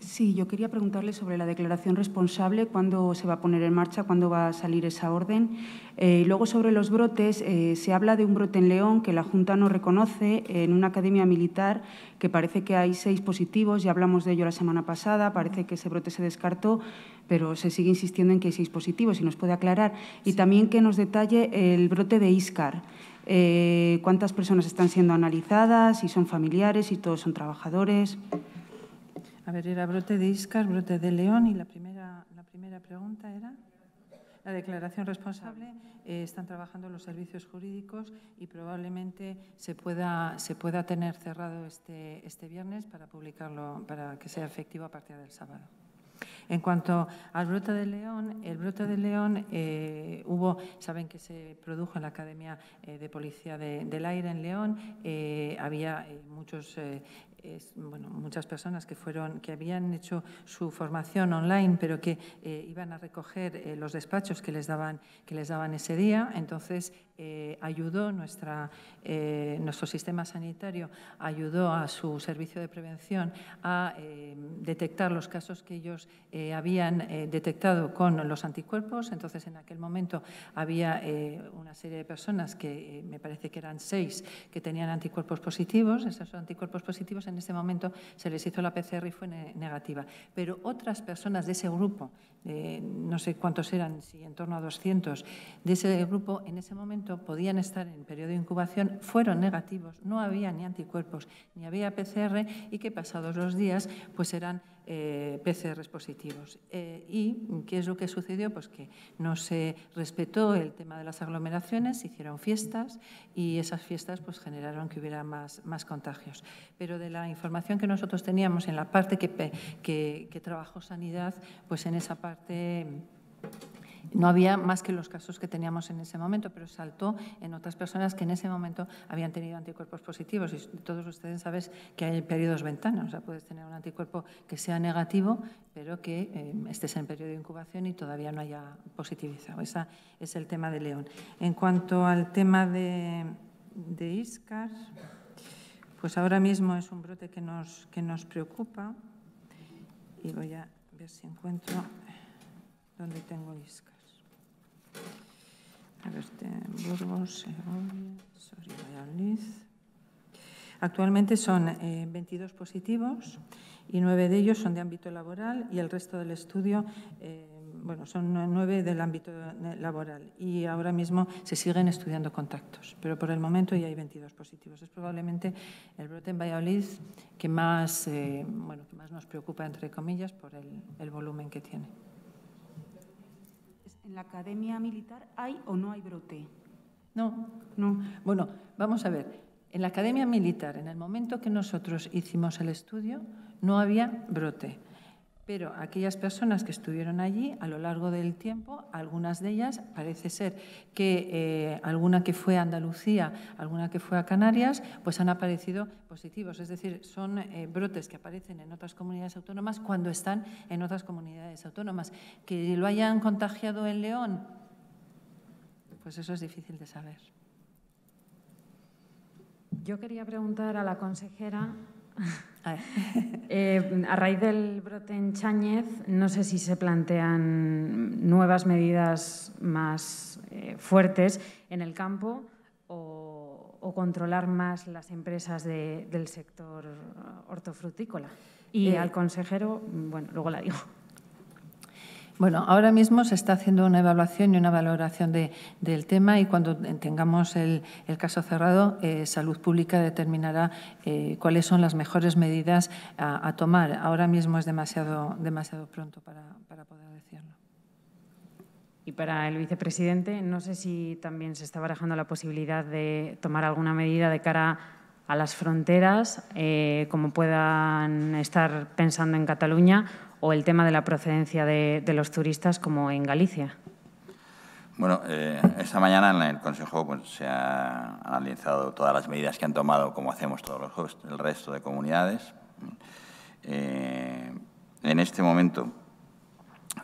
Sí, yo quería preguntarle sobre la declaración responsable, cuándo se va a poner en marcha, cuándo va a salir esa orden. Eh, luego sobre los brotes, eh, se habla de un brote en León que la Junta no reconoce en una academia militar, que parece que hay seis positivos, ya hablamos de ello la semana pasada, parece que ese brote se descartó, pero se sigue insistiendo en que hay seis positivos, y nos puede aclarar. Y también que nos detalle el brote de ISCAR. Eh, cuántas personas están siendo analizadas, si son familiares, si todos son trabajadores. A ver, era brote de Iscar, brote de León y la primera, la primera pregunta era la declaración responsable. Eh, están trabajando los servicios jurídicos y probablemente se pueda, se pueda tener cerrado este, este viernes para publicarlo, para que sea efectivo a partir del sábado. En cuanto al brote de León, el brote de León eh, hubo, saben que se produjo en la Academia eh, de Policía del Aire en León, eh, había muchos bueno, muchas personas que, fueron, que habían hecho su formación online, pero que iban a recoger los despachos que les, daban, que les daban ese día. Entonces, eh, ayudó nuestra, eh, nuestro sistema sanitario, ayudó a su servicio de prevención a eh, detectar los casos que ellos habían detectado con los anticuerpos. Entonces, en aquel momento había una serie de personas que me parece que eran seis que tenían anticuerpos positivos. Esos anticuerpos positivos en ese momento se les hizo la PCR y fue negativa. Pero otras personas de ese grupo, no sé cuántos eran, si en torno a 200, de ese grupo en ese momento podían estar en periodo de incubación fueron negativos, no había ni anticuerpos ni había PCR y que pasados los días pues eran eh, PCRs positivos. Eh, ¿Y qué es lo que sucedió? Pues que no se respetó el tema de las aglomeraciones, se hicieron fiestas y esas fiestas pues generaron que hubiera más, más contagios. Pero de la información que nosotros teníamos en la parte que, que, que trabajó Sanidad, pues en esa parte no había más que los casos que teníamos en ese momento, pero saltó en otras personas que en ese momento habían tenido anticuerpos positivos. Y todos ustedes saben que hay periodos ventanas. O sea, puedes tener un anticuerpo que sea negativo, pero que eh, estés en periodo de incubación y todavía no haya positivizado. Ese es el tema de León. En cuanto al tema de, de ISCAR, pues ahora mismo es un brote que nos, que nos preocupa. Y voy a ver si encuentro dónde tengo ISCAR. Burgos, Segovia, Valladolid. Actualmente son 22 eh, positivos y nueve de ellos son de ámbito laboral y el resto del estudio, eh, bueno, son nueve del ámbito laboral y ahora mismo se siguen estudiando contactos, pero por el momento ya hay 22 positivos. Es probablemente el brote en Valladolid que más, eh, bueno, que más nos preocupa, entre comillas, por el volumen que tiene. ¿En la Academia Militar hay o no hay brote? No, no. Bueno, vamos a ver. En la Academia Militar, en el momento que nosotros hicimos el estudio, no había brote. Pero aquellas personas que estuvieron allí a lo largo del tiempo, algunas de ellas, parece ser que eh, alguna que fue a Andalucía, alguna que fue a Canarias, pues han aparecido positivos. Es decir, son eh, brotes que aparecen en otras comunidades autónomas cuando están en otras comunidades autónomas. Que lo hayan contagiado en León, pues eso es difícil de saber. Yo quería preguntar a la consejera Eh, a raíz del brote en Cháñez, no sé si se plantean nuevas medidas más eh, fuertes en el campo o, controlar más las empresas del sector hortofrutícola. Y eh, al consejero, bueno, luego la digo. Bueno, ahora mismo se está haciendo una evaluación y una valoración del tema y cuando tengamos el, caso cerrado, eh, Salud Pública determinará eh, cuáles son las mejores medidas a, tomar. Ahora mismo es demasiado, demasiado pronto para, poder decirlo. Y para el vicepresidente, no sé si también se está barajando la posibilidad de tomar alguna medida de cara a las fronteras, eh, como puedan estar pensando en Cataluña, o el tema de la procedencia de, los turistas, como en Galicia? Bueno, eh, esta mañana en el Consejo pues, se han analizado todas las medidas que han tomado, como hacemos todos los el resto de comunidades. Eh, en este momento,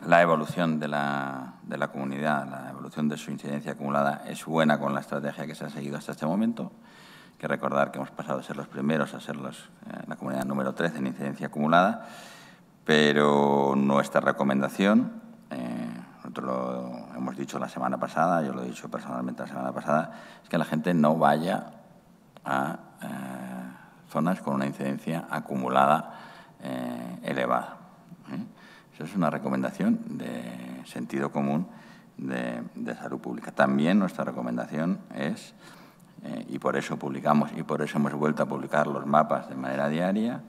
la evolución de la, de la, comunidad, la evolución de su incidencia acumulada es buena con la estrategia que se ha seguido hasta este momento. Hay que recordar que hemos pasado de ser los primeros a ser los, eh, la comunidad número 13 en incidencia acumulada, pero nuestra recomendación, eh, nosotros lo hemos dicho la semana pasada, yo lo he dicho personalmente la semana pasada, es que la gente no vaya a eh, zonas con una incidencia acumulada elevada. Esa es una recomendación de sentido común de, salud pública. También nuestra recomendación es eh, y por eso publicamos y por eso hemos vuelto a publicar los mapas de manera diaria,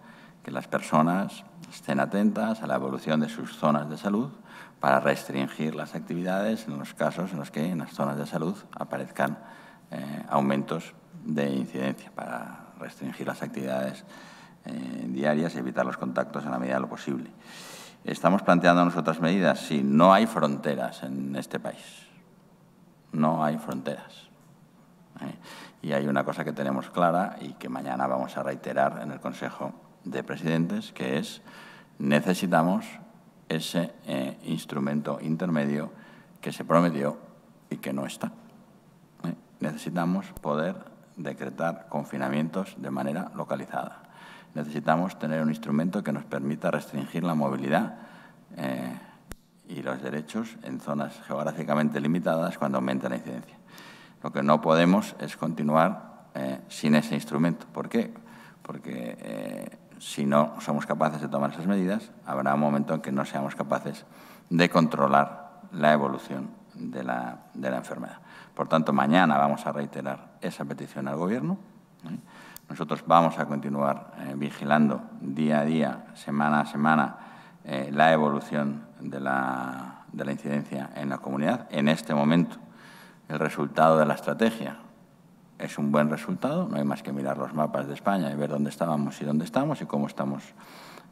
que las personas estén atentas a la evolución de sus zonas de salud para restringir las actividades en los casos en los que en las zonas de salud aparezcan eh, aumentos de incidencia, para restringir las actividades eh, diarias y evitar los contactos en la medida de lo posible. Estamos planteándonos otras medidas. Sí, no hay fronteras en este país. No hay fronteras. Y hay una cosa que tenemos clara y que mañana vamos a reiterar en el Consejo de Presidentes, que es necesitamos ese eh, instrumento intermedio que se prometió y que no está. ¿eh? Necesitamos poder decretar confinamientos de manera localizada. Necesitamos tener un instrumento que nos permita restringir la movilidad eh, y los derechos en zonas geográficamente limitadas cuando aumenta la incidencia. Lo que no podemos es continuar sin ese instrumento. ¿Por qué? Porque si no somos capaces de tomar esas medidas, habrá un momento en que no seamos capaces de controlar la evolución de la, de la enfermedad. Por tanto, mañana vamos a reiterar esa petición al Gobierno. ¿eh? Nosotros vamos a continuar vigilando día a día, semana a semana, la evolución de la, de la incidencia en la comunidad. En este momento el resultado de la estrategia es un buen resultado, no hay más que mirar los mapas de España y ver dónde estábamos y dónde estamos y cómo estamos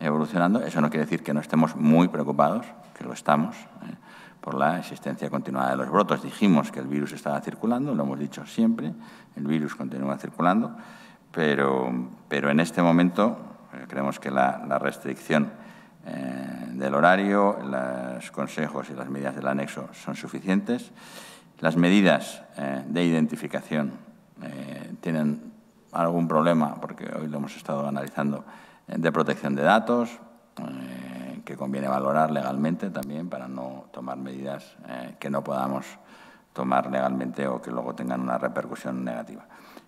evolucionando. Eso no quiere decir que no estemos muy preocupados, que lo estamos, ¿eh? por la existencia continuada de los brotos. Dijimos que el virus estaba circulando, lo hemos dicho siempre, el virus continúa circulando, pero, pero en este momento eh, creemos que la, restricción eh, del horario, los consejos y las medidas del anexo son suficientes las medidas de identificación eh, tienen algún problema, porque hoy lo hemos estado analizando, eh, de protección de datos, que conviene valorar legalmente también para no tomar medidas que no podamos tomar legalmente o que luego tengan una repercusión negativa.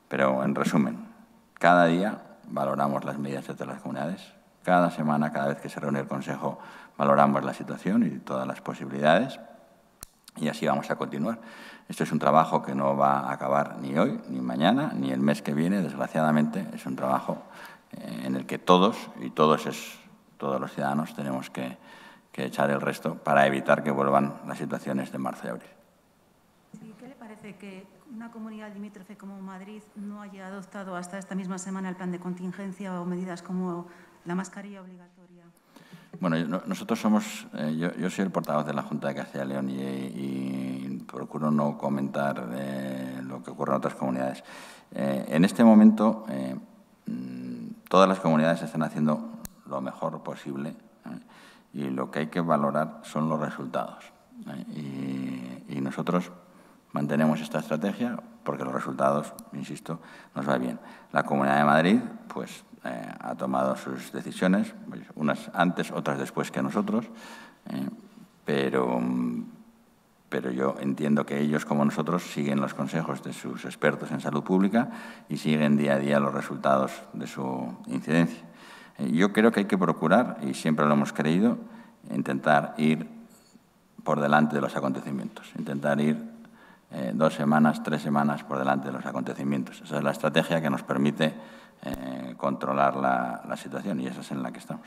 Pero, en resumen, cada día valoramos las medidas de las comunidades, cada semana, cada vez que se reúne el Consejo, valoramos la situación y todas las posibilidades y así vamos a continuar. Esto es un trabajo que no va a acabar ni hoy, ni mañana, ni el mes que viene, desgraciadamente. Es un trabajo eh, en el que todos, y todos, es, todos los ciudadanos, tenemos que, echar el resto para evitar que vuelvan las situaciones de marzo y abril. ¿Qué le parece que una comunidad limítrofe como Madrid no haya adoptado hasta esta misma semana el plan de contingencia o medidas como la mascarilla obligatoria? Bueno, nosotros somos, eh, yo, soy el portavoz de la Junta de Castilla y León y, procuro no comentar eh, lo que ocurre en otras comunidades. Eh, en este momento, mm, todas las comunidades están haciendo lo mejor posible y lo que hay que valorar son los resultados. Y, y nosotros mantenemos esta estrategia porque los resultados, insisto, nos va bien. La Comunidad de Madrid, pues eh, ha tomado sus decisiones, pues, unas antes, otras después que nosotros, eh, pero, pero yo entiendo que ellos, como nosotros, siguen los consejos de sus expertos en salud pública y siguen día a día los resultados de su incidencia. Eh, yo creo que hay que procurar, y siempre lo hemos creído, intentar ir por delante de los acontecimientos, intentar ir dos semanas, tres semanas por delante de los acontecimientos. Esa es la estrategia que nos permite eh, controlar la, situación y esa es en la que estamos.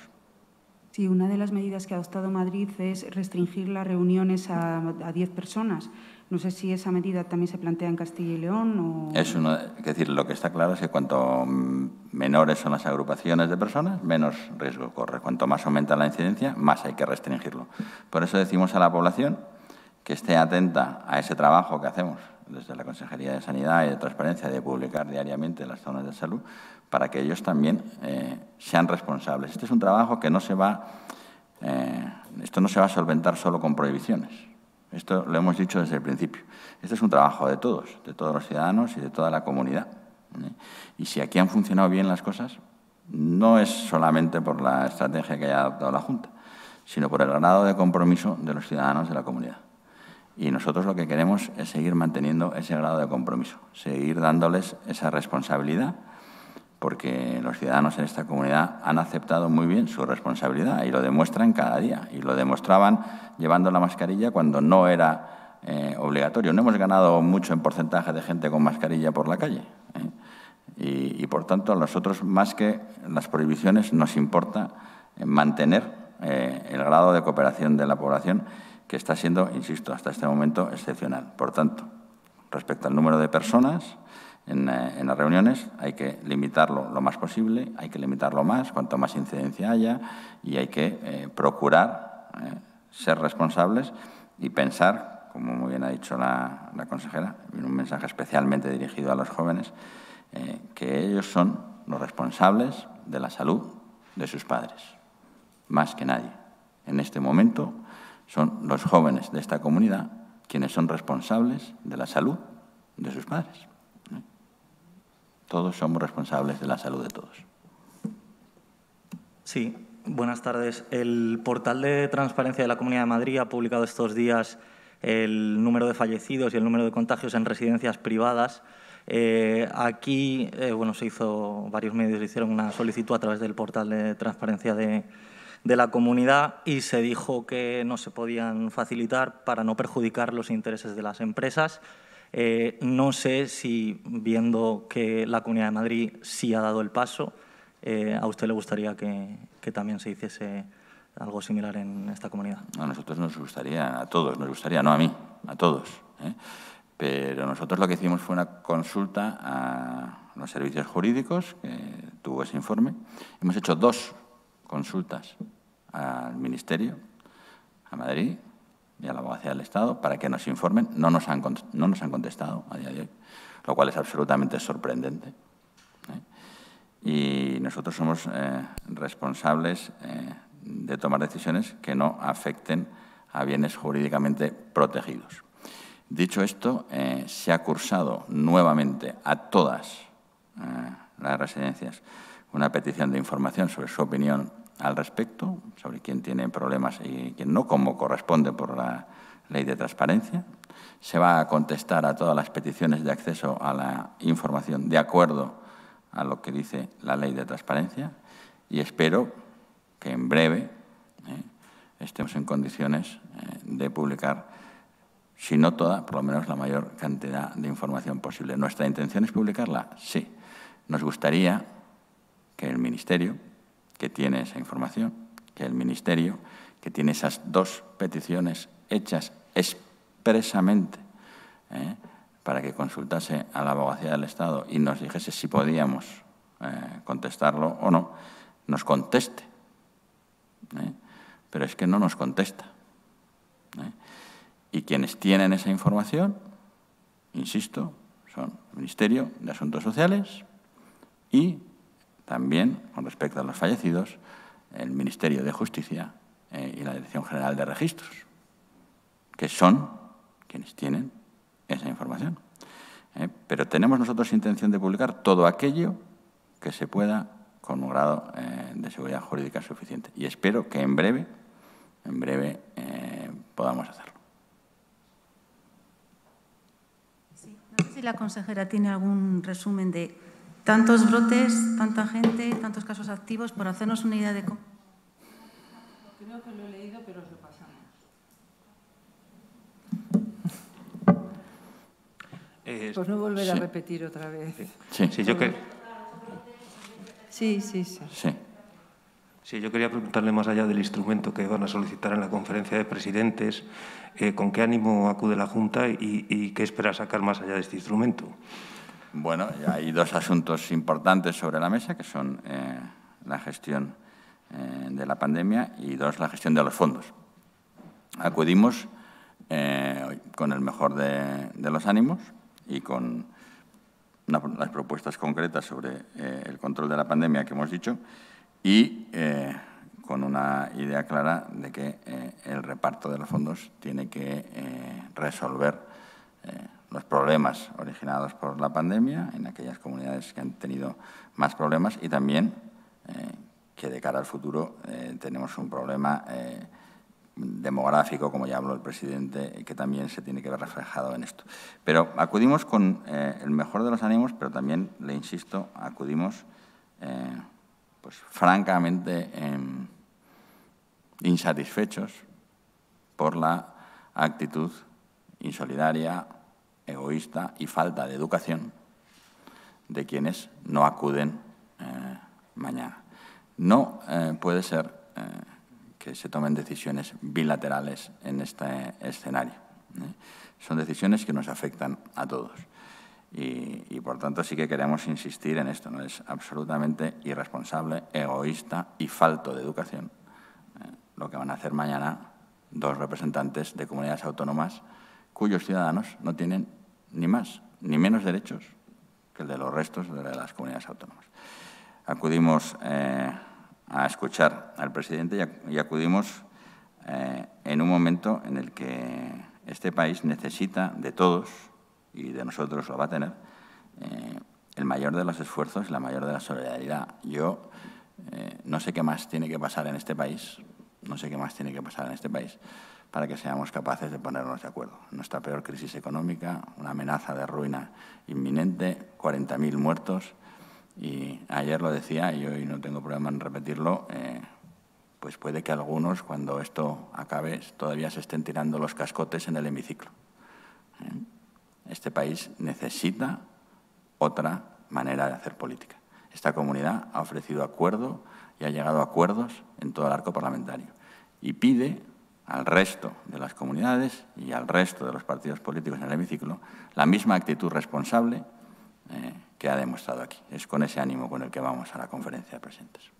Sí, una de las medidas que ha adoptado Madrid es restringir las reuniones a 10 personas. No sé si esa medida también se plantea en Castilla y León o... Es, es decir, lo que está claro es que cuanto menores son las agrupaciones de personas, menos riesgo corre. Cuanto más aumenta la incidencia, más hay que restringirlo. Por eso decimos a la población que esté atenta a ese trabajo que hacemos desde la Consejería de Sanidad y de Transparencia de publicar diariamente las zonas de salud para que ellos también eh, sean responsables. Este es un trabajo que no se va, eh, esto no se va a solventar solo con prohibiciones. Esto lo hemos dicho desde el principio. Este es un trabajo de todos, de todos los ciudadanos y de toda la comunidad. ¿eh? Y si aquí han funcionado bien las cosas, no es solamente por la estrategia que haya adoptado la Junta, sino por el grado de compromiso de los ciudadanos de la comunidad. Y nosotros lo que queremos es seguir manteniendo ese grado de compromiso, seguir dándoles esa responsabilidad, porque los ciudadanos en esta comunidad han aceptado muy bien su responsabilidad y lo demuestran cada día. Y lo demostraban llevando la mascarilla cuando no era eh, obligatorio. No hemos ganado mucho en porcentaje de gente con mascarilla por la calle. ¿eh? Y, por tanto, a nosotros, más que las prohibiciones, nos importa mantener eh, el grado de cooperación de la población que está siendo, insisto, hasta este momento excepcional. Por tanto, respecto al número de personas en, eh, en, las reuniones, hay que limitarlo lo más posible, hay que limitarlo más cuanto más incidencia haya y hay que eh, procurar eh, ser responsables y pensar, como muy bien ha dicho la, consejera, en un mensaje especialmente dirigido a los jóvenes, que ellos son los responsables de la salud de sus padres, más que nadie. En este momento, son los jóvenes de esta comunidad quienes son responsables de la salud de sus padres. Todos somos responsables de la salud de todos. Sí, buenas tardes. El portal de transparencia de la Comunidad de Madrid ha publicado estos días el número de fallecidos y el número de contagios en residencias privadas. Eh, aquí, eh, bueno, se hizo, varios medios hicieron una solicitud a través del portal de transparencia de, de la comunidad y se dijo que no se podían facilitar para no perjudicar los intereses de las empresas. Eh, no sé si, viendo que la Comunidad de Madrid sí ha dado el paso, eh, a usted le gustaría que, que, también se hiciese algo similar en esta comunidad. A nosotros nos gustaría, a todos, nos gustaría, no a mí, a todos. ¿eh? Pero nosotros lo que hicimos fue una consulta a los servicios jurídicos, que tuvo ese informe. Hemos hecho dos consultas al Ministerio, a Madrid y a la Abogacía del Estado para que nos informen. No nos han, no nos han contestado a día de hoy, lo cual es absolutamente sorprendente. ¿eh? Y nosotros somos eh, responsables eh, de tomar decisiones que no afecten a bienes jurídicamente protegidos. Dicho esto, se ha cursado nuevamente a todas las residencias una petición de información sobre su opinión al respecto, sobre quién tiene problemas y quién no, como corresponde por la ley de transparencia. Se va a contestar a todas las peticiones de acceso a la información de acuerdo a lo que dice la ley de transparencia y espero que en breve eh, estemos en condiciones eh, de publicar, si no toda, por lo menos la mayor cantidad de información posible. ¿Nuestra intención es publicarla? Sí. Nos gustaría que el Ministerio, que tiene esa información, que el Ministerio, que tiene esas dos peticiones hechas expresamente ¿eh? para que consultase a la abogacía del Estado y nos dijese si podíamos eh, contestarlo o no, nos conteste. ¿eh? Pero es que no nos contesta. Y quienes tienen esa información, insisto, son el Ministerio de Asuntos Sociales y también, con respecto a los fallecidos, el Ministerio de Justicia eh, y la Dirección General de Registros, que son quienes tienen esa información. Eh, pero tenemos nosotros intención de publicar todo aquello que se pueda con un grado eh, de seguridad jurídica suficiente. Y espero que en breve, en breve, podamos hacerlo. Sí. No sé si la consejera tiene algún resumen de tantos brotes, tanta gente, tantos casos activos, por hacernos una idea de cómo. Creo que lo he leído, pero os lo pasamos. Eh, Pues no volver sí. a repetir otra vez. Sí, Sí, yo que, Sí, sí, sí. sí. Sí, yo quería preguntarle más allá del instrumento que van a solicitar en la conferencia de presidentes, eh, ¿con qué ánimo acude la Junta y, qué espera sacar más allá de este instrumento? Bueno, hay dos asuntos importantes sobre la mesa, que son eh, la gestión eh, de la pandemia y dos, la gestión de los fondos. Acudimos con el mejor de, los ánimos y con las propuestas concretas sobre el control de la pandemia que hemos dicho y eh, con una idea clara de que eh, el reparto de los fondos tiene que eh, resolver los problemas originados por la pandemia en aquellas comunidades que han tenido más problemas y también que de cara al futuro tenemos un problema demográfico, como ya habló el presidente, que también se tiene que ver reflejado en esto. Pero acudimos con el mejor de los ánimos, pero también, le insisto, acudimos pues francamente em, insatisfechos por la actitud insolidaria, egoísta y falta de educación de quienes no acuden eh, mañana. No eh, puede ser eh, que se tomen decisiones bilaterales en este escenario. Son decisiones que nos afectan a todos. Y, por tanto sí que queremos insistir en esto, ¿no? es absolutamente irresponsable, egoísta y falto de educación lo que van a hacer mañana dos representantes de comunidades autónomas cuyos ciudadanos no tienen ni más ni menos derechos que el de los restos de las comunidades autónomas. Acudimos eh, a escuchar al presidente y, acudimos eh, en un momento en el que este país necesita de todos, y de nosotros lo va a tener, eh, el mayor de los esfuerzos y la mayor de la solidaridad. Yo no sé qué más tiene que pasar en este país, no sé qué más tiene que pasar en este país para que seamos capaces de ponernos de acuerdo. Nuestra peor crisis económica, una amenaza de ruina inminente, 40.000 muertos, y ayer lo decía y hoy no tengo problema en repetirlo, eh, pues puede que algunos, cuando esto acabe, todavía se estén tirando los cascotes en el hemiciclo. Este país necesita otra manera de hacer política. Esta comunidad ha ofrecido acuerdo y ha llegado a acuerdos en todo el arco parlamentario y pide al resto de las comunidades y al resto de los partidos políticos en el hemiciclo la misma actitud responsable eh, que ha demostrado aquí. Es con ese ánimo con el que vamos a la conferencia de presidentes.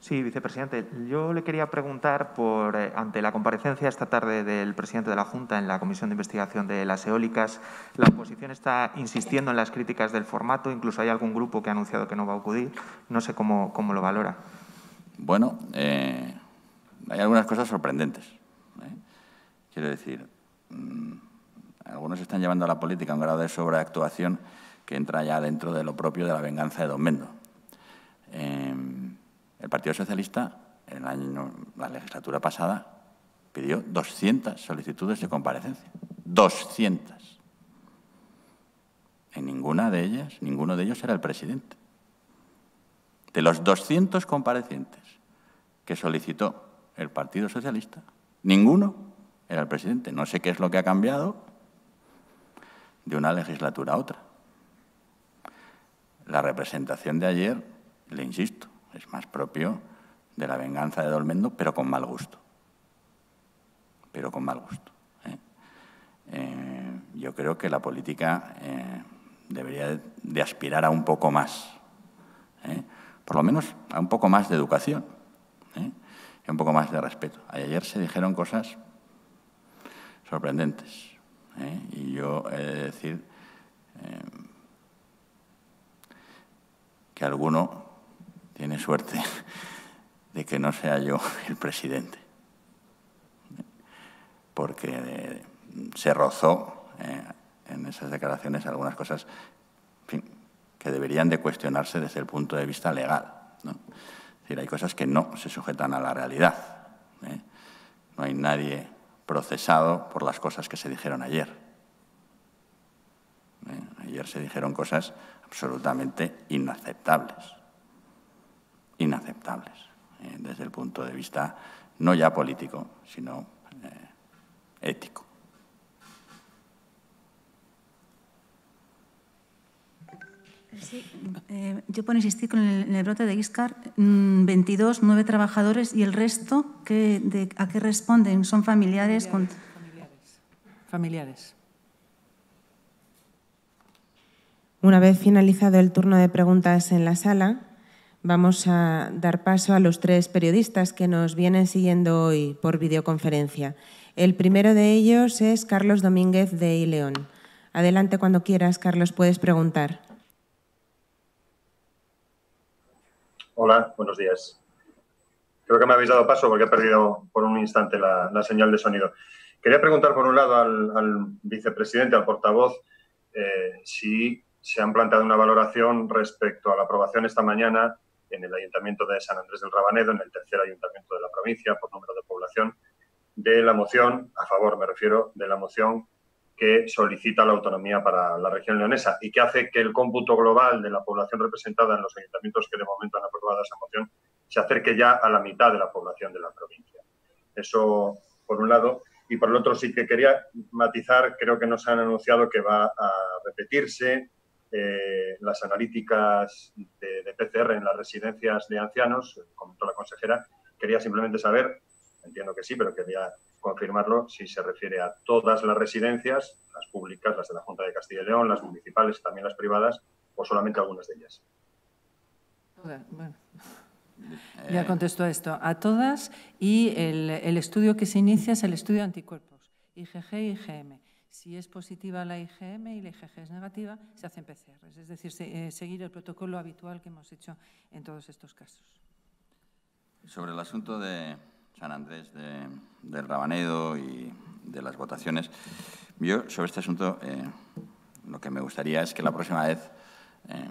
Sí, vicepresidente. Yo le quería preguntar por, eh, ante la comparecencia esta tarde del presidente de la Junta en la Comisión de Investigación de las Eólicas, la oposición está insistiendo en las críticas del formato, incluso hay algún grupo que ha anunciado que no va a acudir. No sé cómo, cómo lo valora. Bueno, eh, hay algunas cosas sorprendentes. ¿eh? Quiero decir, mm, algunos están llevando a la política un grado de sobreactuación que entra ya dentro de lo propio de la venganza de Don Mendo. El Partido Socialista, en la legislatura pasada, pidió 200 solicitudes de comparecencia. 200. En ninguna de ellas, ninguno de ellos era el presidente. De los 200 comparecientes que solicitó el Partido Socialista, ninguno era el presidente. No sé qué es lo que ha cambiado de una legislatura a otra. La representación de ayer, le insisto, es más propio de la venganza de Dolmendo, pero con mal gusto. Pero con mal gusto. ¿eh? Eh, yo creo que la política eh, debería de aspirar a un poco más, por lo menos a un poco más de educación y un poco más de respeto. Ayer se dijeron cosas sorprendentes y yo he de decir que alguno tiene suerte de que no sea yo el presidente, porque eh, se rozó eh, en esas declaraciones algunas cosas que deberían de cuestionarse desde el punto de vista legal. ¿no? Decir, hay cosas que no se sujetan a la realidad. ¿eh? No hay nadie procesado por las cosas que se dijeron ayer. Ayer se dijeron cosas absolutamente inaceptables inaceptables eh, desde el punto de vista no ya político, sino eh, ético. Sí, eh, yo puedo insistir con el, el brote de Iscar, 22, mm, 9 trabajadores y el resto, de, ¿a qué responden? ¿Son familiares? Familiares. Con... familiares. familiares. Una vez finalizado el turno de preguntas en la sala, vamos a dar paso a los tres periodistas que nos vienen siguiendo hoy por videoconferencia. El primero de ellos es Carlos Domínguez de Ileón. Adelante cuando quieras, Carlos, puedes preguntar. Hola, buenos días. Creo que me habéis dado paso porque he perdido por un instante la, señal de sonido. Quería preguntar, por un lado, al, al vicepresidente, al portavoz, eh, si se han planteado una valoración respecto a la aprobación esta mañana en el Ayuntamiento de San Andrés del Rabanedo, en el tercer ayuntamiento de la provincia por número de población, de la moción, a favor me refiero, de la moción que solicita la autonomía para la región leonesa y que hace que el cómputo global de la población representada en los ayuntamientos que de momento han aprobado esa moción se acerque ya a la mitad de la población de la provincia. Eso por un lado. Y por el otro sí que quería matizar, creo que nos han anunciado que va a repetirse eh, las analíticas de, de, PCR en las residencias de ancianos, comentó la consejera. Quería simplemente saber, entiendo que sí, pero quería confirmarlo si se refiere a todas las residencias, las públicas, las de la Junta de Castilla y León, las municipales, también las privadas, o solamente algunas de ellas. Bueno, ya contesto a esto. A todas y el, el estudio que se inicia es el estudio de anticuerpos, IgG y IgM. Si es positiva la IgM y la IgG es negativa, se hacen PCRs, es decir, se, eh, seguir el protocolo habitual que hemos hecho en todos estos casos. Sobre el asunto de San Andrés de, del Rabanedo y de las votaciones, yo sobre este asunto eh, lo que me gustaría es que la próxima vez eh,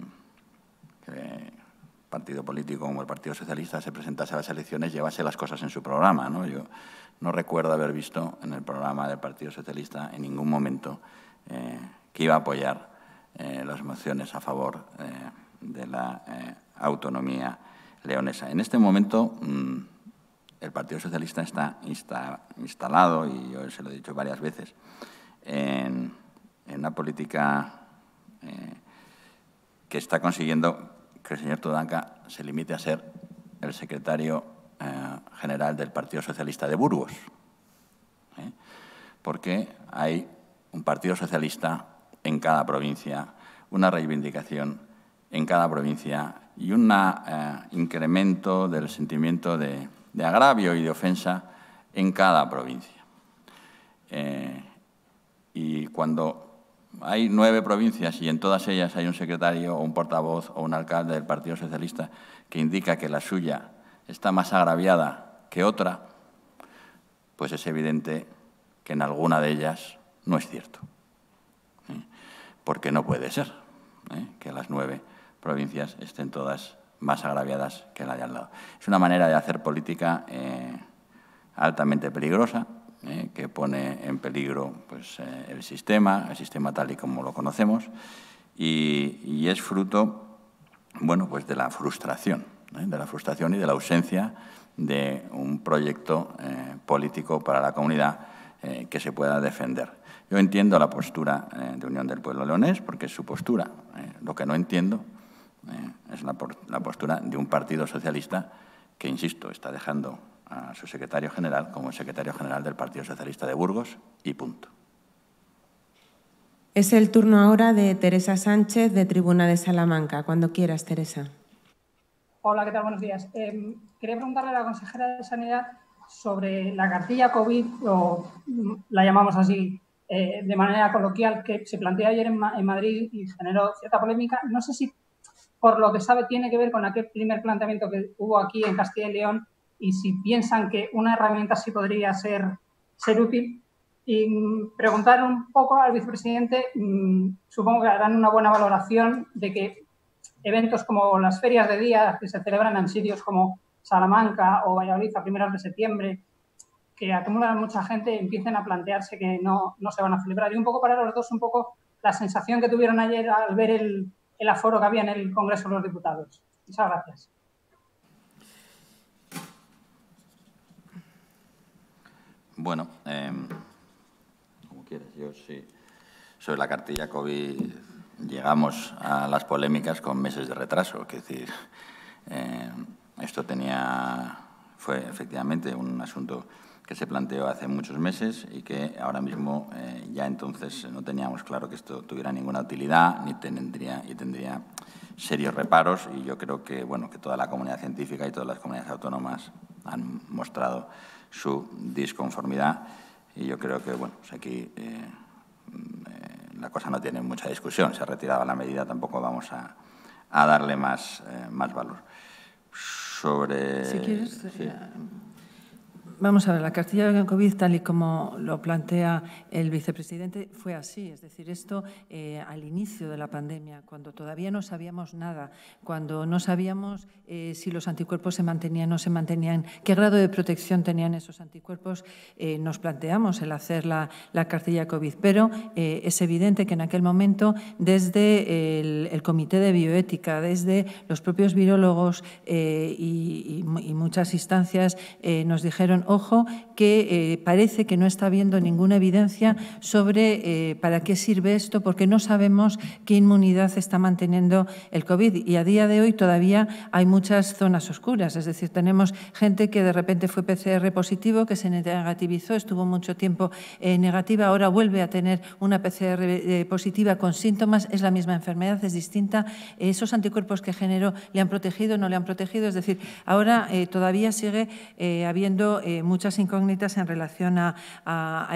que partido político como el Partido Socialista se presentase a las elecciones llevase las cosas en su programa. ¿no? Yo no recuerdo haber visto en el programa del Partido Socialista en ningún momento eh, que iba a apoyar las mociones a favor de la autonomía leonesa. En este momento mmm, el Partido Socialista está insta instalado, y yo se lo he dicho varias veces, en, una política eh, que está consiguiendo que el señor Tudanca se limite a ser el secretario eh, general del Partido Socialista de Burgos, ¿eh? porque hay un Partido Socialista en cada provincia, una reivindicación en cada provincia y un incremento del sentimiento de, de, agravio y de ofensa en cada provincia. Eh, y cuando hay nueve provincias y en todas ellas hay un secretario o un portavoz o un alcalde del Partido Socialista que indica que la suya está más agraviada que otra, pues es evidente que en alguna de ellas no es cierto. ¿eh? Porque no puede ser ¿eh? que las nueve provincias estén todas más agraviadas que la de al lado. Es una manera de hacer política eh, altamente peligrosa, eh, que pone en peligro pues, eh, el sistema, el sistema tal y como lo conocemos, y, es fruto bueno, pues de la frustración, de la frustración y de la ausencia de un proyecto político para la comunidad que se pueda defender. Yo entiendo la postura de Unión del Pueblo Leonés, porque es su postura. lo que no entiendo es la, la postura de un partido socialista que, insisto, está dejando a su secretario general como secretario general del Partido Socialista de Burgos y punto. Es el turno ahora de Teresa Sánchez de Tribuna de Salamanca. Cuando quieras, Teresa. Hola, ¿qué tal? Buenos días. Eh, quería preguntarle a la consejera de Sanidad sobre la cartilla COVID, o la llamamos así eh, de manera coloquial, que se planteó ayer en, Ma en Madrid y generó cierta polémica. No sé si, por lo que sabe, tiene que ver con aquel primer planteamiento que hubo aquí en Castilla y León y si piensan que una herramienta sí podría ser, ser útil. Y preguntar un poco al vicepresidente, mmm, supongo que harán una buena valoración de que eventos como las ferias de día que se celebran en sitios como Salamanca o Valladolid a primeros de septiembre, que acumulan mucha gente, empiecen a plantearse que no, no se van a celebrar. Y un poco para los dos, un poco la sensación que tuvieron ayer al ver el, el aforo que había en el Congreso de los Diputados. Muchas gracias. Bueno, eh, como quieras, yo sí. Sobre la cartilla COVID llegamos a las polémicas con meses de retraso. Es decir, esto tenía, fue efectivamente un asunto que se planteó hace muchos meses y que ahora mismo ya entonces no teníamos claro que esto tuviera ninguna utilidad ni tendría, y tendría serios reparos y yo creo que, bueno, que toda la comunidad científica y todas las comunidades autónomas han mostrado su disconformidad y yo creo que, bueno, pues aquí eh, eh, la cosa no tiene mucha discusión. Se ha retirado la medida, tampoco vamos a, a darle más, eh, más valor. Sobre... Si quieres, Vamos a ver, la cartilla de COVID, tal y como lo plantea el vicepresidente, fue así. Es decir, esto eh, al inicio de la pandemia, cuando todavía no sabíamos nada, cuando no sabíamos eh, si los anticuerpos se mantenían o no se mantenían, qué grado de protección tenían esos anticuerpos, eh, nos planteamos el hacer la, la cartilla COVID. Pero es evidente que en aquel momento, desde el, Comité de Bioética, desde los propios virólogos y, y, muchas instancias, nos dijeron ojo, que eh, parece que no está habiendo ninguna evidencia sobre eh, para qué sirve esto, porque no sabemos qué inmunidad está manteniendo el COVID. Y a día de hoy todavía hay muchas zonas oscuras, es decir, tenemos gente que de repente fue PCR positivo, que se negativizó, estuvo mucho tiempo eh, negativa, ahora vuelve a tener una PCR positiva con síntomas, es la misma enfermedad, es distinta. Esos anticuerpos que generó le han protegido, no le han protegido, es decir, ahora todavía sigue habiendo muchas incógnitas en relación a,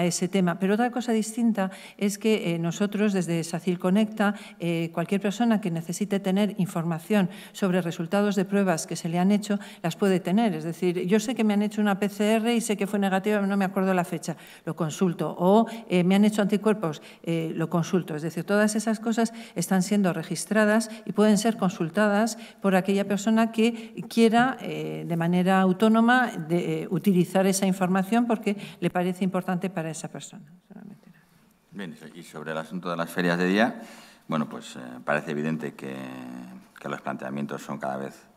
ese tema. Pero otra cosa distinta es que eh, nosotros desde SACIL Conecta, eh, cualquier persona que necesite tener información sobre resultados de pruebas que se le han hecho, las puede tener. Es decir, yo sé que me han hecho una PCR y sé que fue negativa, no me acuerdo la fecha, lo consulto. O eh, me han hecho anticuerpos, lo consulto. Es decir, todas esas cosas están siendo registradas y pueden ser consultadas por aquella persona que quiera de manera autónoma utilizar esa información porque le parece importante para esa persona. Bien, y sobre el asunto de las ferias de día, bueno, pues eh, parece evidente que, los planteamientos son cada vez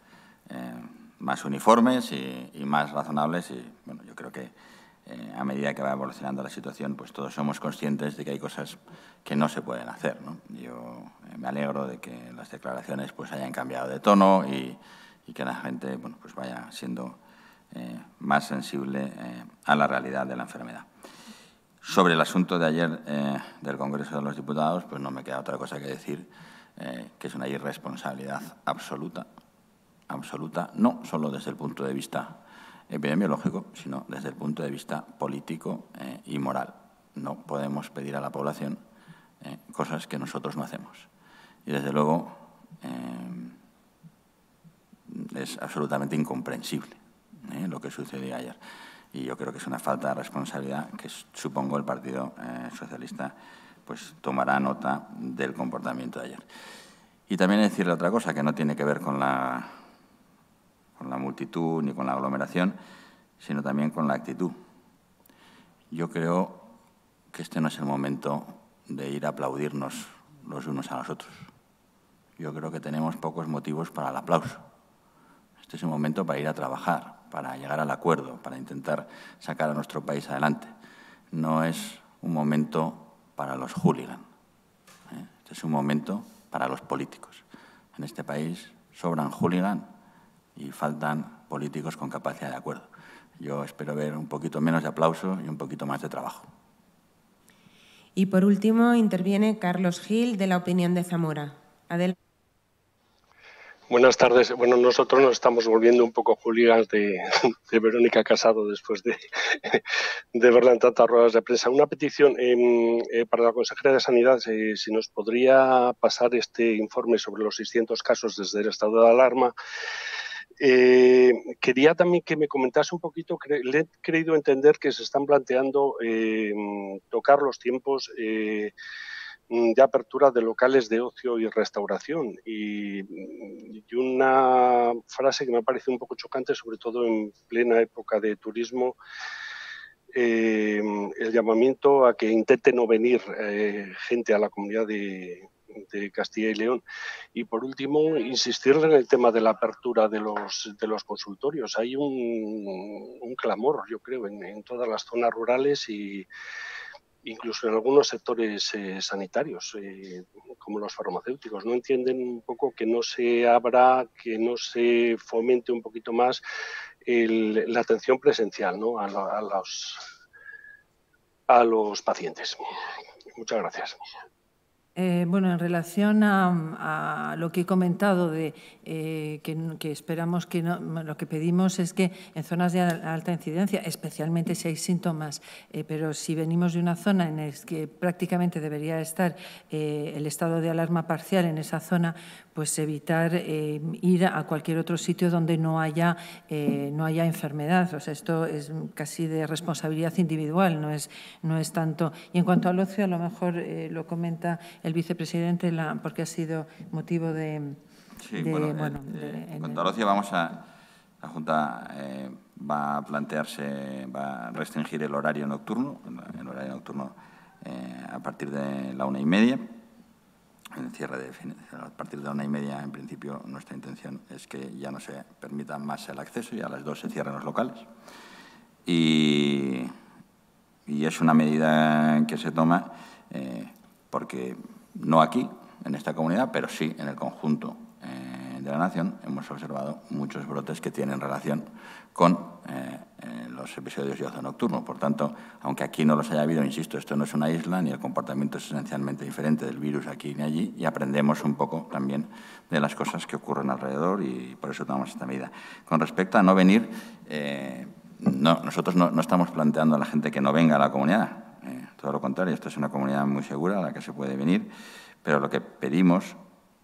eh, más uniformes y, más razonables y, bueno, yo creo que eh, a medida que va evolucionando la situación, pues todos somos conscientes de que hay cosas que no se pueden hacer. Yo me alegro de que las declaraciones pues hayan cambiado de tono y, y que la gente bueno, pues vaya siendo eh, más sensible eh, a la realidad de la enfermedad. Sobre el asunto de ayer eh, del Congreso de los Diputados, pues no me queda otra cosa que decir que es una irresponsabilidad absoluta, absoluta, no solo desde el punto de vista epidemiológico, sino desde el punto de vista político y moral. No podemos pedir a la población cosas que nosotros no hacemos. Y desde luego es absolutamente incomprensible ¿eh? lo que sucedió ayer. Y yo creo que es una falta de responsabilidad que supongo el Partido eh, Socialista pues tomará nota del comportamiento de ayer. Y también decirle otra cosa que no tiene que ver con la, con la multitud ni con la aglomeración, sino también con la actitud. Yo creo que este no es el momento de ir a aplaudirnos los unos a los otros. Yo creo que tenemos pocos motivos para el aplauso. Este es el momento para ir a trabajar, para llegar al acuerdo, para intentar sacar a nuestro país adelante. No es un momento para los hooligans. ¿eh? Este es un momento para los políticos. En este país sobran hooligans y faltan políticos con capacidad de acuerdo. Yo espero ver un poquito menos de aplauso y un poquito más de trabajo. Y por último interviene Carlos Gil de la opinión de Zamora. Adelante. Buenas tardes. Bueno, nosotros nos estamos volviendo un poco hooligans de, Verónica Casado después de, verla en tantas ruedas de prensa. Una petición em, eh, para la consejera de Sanidad, eh, si nos podría pasar este informe sobre los 600 casos desde el estado de alarma. Eh, quería también que me comentase un poquito, le he creído entender que se están planteando em, tocar los tiempos Mm, de apertura de locales de ocio y restauración. Y, una frase que me ha parecido un poco chocante, sobre todo en plena época de turismo, eh, el llamamiento a que intente no venir eh, gente a la comunidad de, Castilla y León. Y por último, insistir en el tema de la apertura de los, de los consultorios. Hay un, clamor, yo creo, en todas las zonas rurales y incluso en algunos sectores sanitarios, como los farmacéuticos. No entienden un poco que no se abra, que no se fomente un poquito más la atención presencial ¿no? a, a, los, a los pacientes. Muchas gracias. Eh, bueno, en relación a, lo que he comentado de eh, que, esperamos que no, lo que pedimos es que en zonas de alta incidencia, especialmente si hay síntomas, eh, pero si venimos de una zona en la que prácticamente debería estar el estado de alarma parcial en esa zona, pues evitar ir a cualquier otro sitio donde no haya, no haya enfermedad. O sea, esto es casi de responsabilidad individual, no es, no es tanto. Y en cuanto al ocio, a lo mejor lo comenta vicepresidente, la, porque ha sido motivo de... Sí, bueno, eh, en cuanto a ocio, vamos a... La Junta eh, va a plantearse, va a restringir el horario nocturno, el horario nocturno eh, a partir de la una y media. El cierre de, a partir de la una y media, en principio, nuestra intención es que ya no se permita más el acceso y a las dos se cierren los locales. Y, y es una medida que se toma porque no aquí, en esta comunidad, pero sí en el conjunto eh, de la nación, hemos observado muchos brotes que tienen relación con eh, eh, los episodios de ocio nocturno. Por tanto, aunque aquí no los haya habido, insisto, esto no es una isla, ni el comportamiento es esencialmente diferente del virus aquí ni allí, y aprendemos un poco también de las cosas que ocurren alrededor y por eso tomamos esta medida. Con respecto a no venir, no, nosotros no, no estamos planteando a la gente que no venga a la comunidad todo lo contrario, esta es una comunidad muy segura a la que se puede venir, pero lo que pedimos,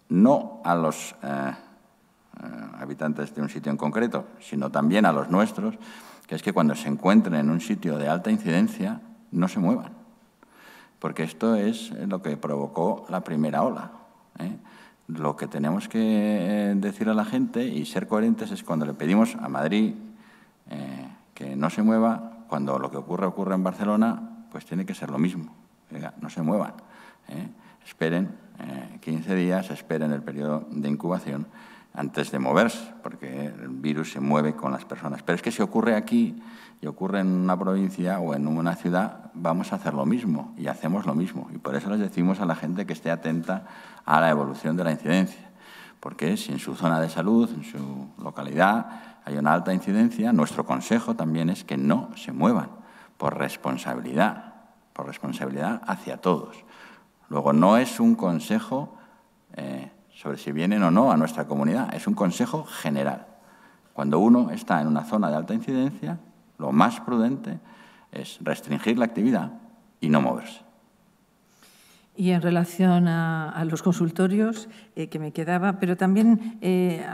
no a los eh, eh, habitantes de un sitio en concreto, sino también a los nuestros, que es que cuando se encuentren en un sitio de alta incidencia, no se muevan. Porque esto es lo que provocó la primera ola. ¿eh? Lo que tenemos que decir a la gente y ser coherentes es cuando le pedimos a Madrid que no se mueva, cuando lo que ocurre ocurre en Barcelona, pues tiene que ser lo mismo. no se muevan. ¿eh? Esperen 15 eh, días, esperen el periodo de incubación antes de moverse, porque el virus se mueve con las personas. Pero es que si ocurre aquí y ocurre en una provincia o en una ciudad, vamos a hacer lo mismo y hacemos lo mismo. Y por eso les decimos a la gente que esté atenta a la evolución de la incidencia. Porque si en su zona de salud, en su localidad, hay una alta incidencia, nuestro consejo también es que no se muevan por responsabilidad, por responsabilidad hacia todos. Luego, no es un consejo eh, sobre si vienen o no a nuestra comunidad, es un consejo general. Cuando uno está en una zona de alta incidencia, lo más prudente es restringir la actividad y no moverse. Y en relación a, los consultorios, eh, que me quedaba, pero también eh,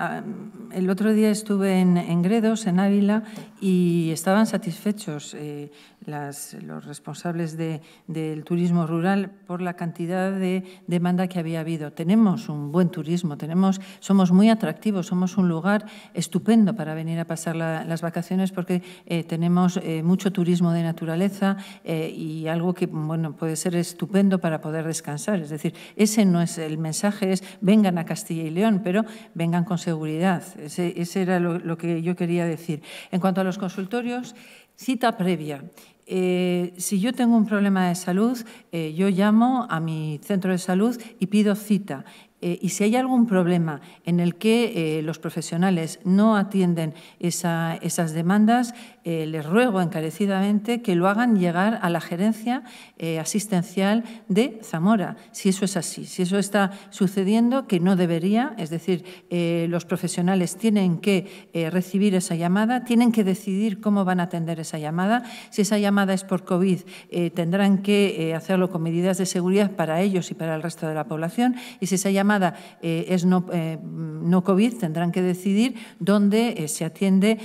el otro día estuve en, Gredos, en Ávila, y estaban satisfechos eh, los responsables del turismo rural por la cantidad de demanda que había habido. Tenemos un buen turismo, tenemos, somos muy atractivos, somos un lugar estupendo para venir a pasar las vacaciones porque tenemos mucho turismo de naturaleza y algo que bueno, puede ser estupendo para poder descansar. Es decir, ese no es el mensaje, es vengan a Castilla y León, pero vengan con seguridad. Ese, era lo, que yo quería decir. En cuanto a los consultorios, cita previa. Eh, si yo tengo un problema de salud, eh, yo llamo a mi centro de salud y pido cita. Eh, y si hay algún problema en el que los profesionales no atienden esas demandas, eh, les ruego encarecidamente que lo hagan llegar a la gerencia eh, asistencial de Zamora, si eso es así, si eso está sucediendo, que no debería, es decir, eh, los profesionales tienen que recibir esa llamada, tienen que decidir cómo van a atender esa llamada. Si esa llamada es por COVID, tendrán que hacerlo con medidas de seguridad para ellos y para el resto de la población. Y si esa llamada es no, no COVID, tendrán que decidir dónde se atiende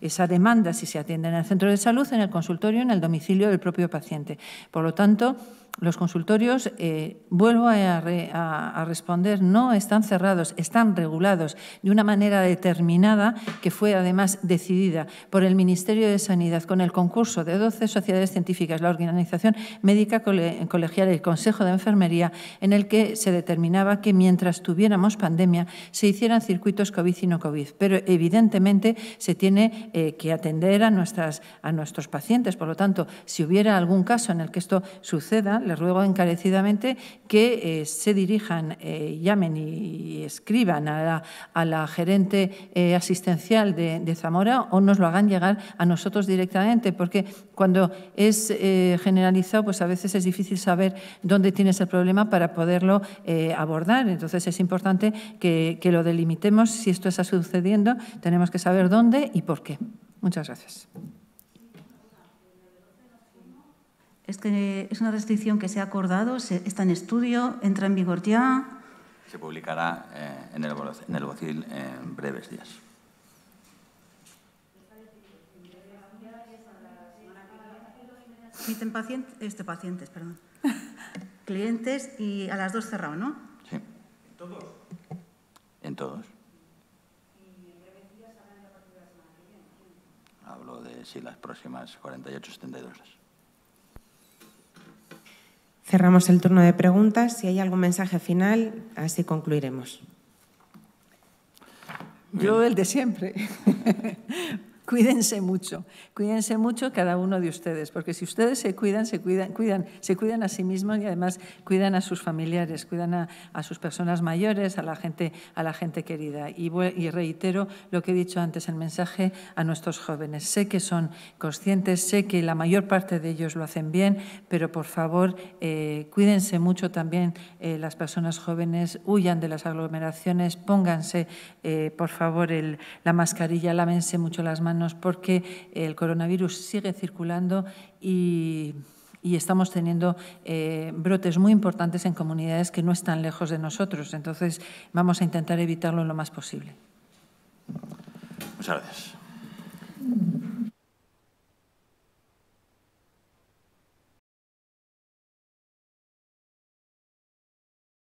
esa demanda si se atiende en el centro de salud, en el consultorio, en el domicilio del propio paciente. Por lo tanto, los consultorios, eh, vuelvo a, responder, no están cerrados, están regulados de una manera determinada que fue además decidida por el Ministerio de Sanidad con el concurso de 12 sociedades científicas, la Organización Médica Colegial y el Consejo de Enfermería, en el que se determinaba que mientras tuviéramos pandemia se hicieran circuitos COVID y no COVID. Pero evidentemente se tiene eh, que atender a, nuestras, a nuestros pacientes. Por lo tanto, si hubiera algún caso en el que esto suceda, les ruego encarecidamente que eh, se dirijan, eh, llamen y, escriban a la, gerente eh, asistencial de, Zamora o nos lo hagan llegar a nosotros directamente, porque cuando es generalizado, pues a veces es difícil saber dónde tienes el problema para poderlo abordar. Entonces es importante que, que lo delimitemos. Si esto está sucediendo, tenemos que saber dónde y por qué. Muchas gracias. Es que es una restricción que se ha acordado, está en estudio, entra en vigor ya. Se publicará eh, en, el, en el BOCIL en breves días. Admiten pacientes, este, pacientes, perdón. Clientes y a las dos cerrado, ¿no? Sí. ¿En todos? En todos. Hablo de si las próximas 48, 72 horas. Cerramos el turno de preguntas. Si hay algún mensaje final, así concluiremos. Yo el de siempre. Cuídense mucho, cuídense mucho cada uno de ustedes, porque si ustedes se cuidan, se cuidan, cuidan, se cuidan a sí mismos y además cuidan a sus familiares, cuidan a, sus personas mayores, a la gente, a la gente querida. Y, y, reitero lo que he dicho antes, el mensaje a nuestros jóvenes. Sé que son conscientes, sé que la mayor parte de ellos lo hacen bien, pero por favor eh, cuídense mucho también eh, las personas jóvenes, huyan de las aglomeraciones, pónganse eh, por favor el, la mascarilla, lávense mucho las manos porque el coronavirus sigue circulando y, estamos teniendo eh, brotes muy importantes en comunidades que no están lejos de nosotros. Entonces, vamos a intentar evitarlo lo más posible. Muchas gracias.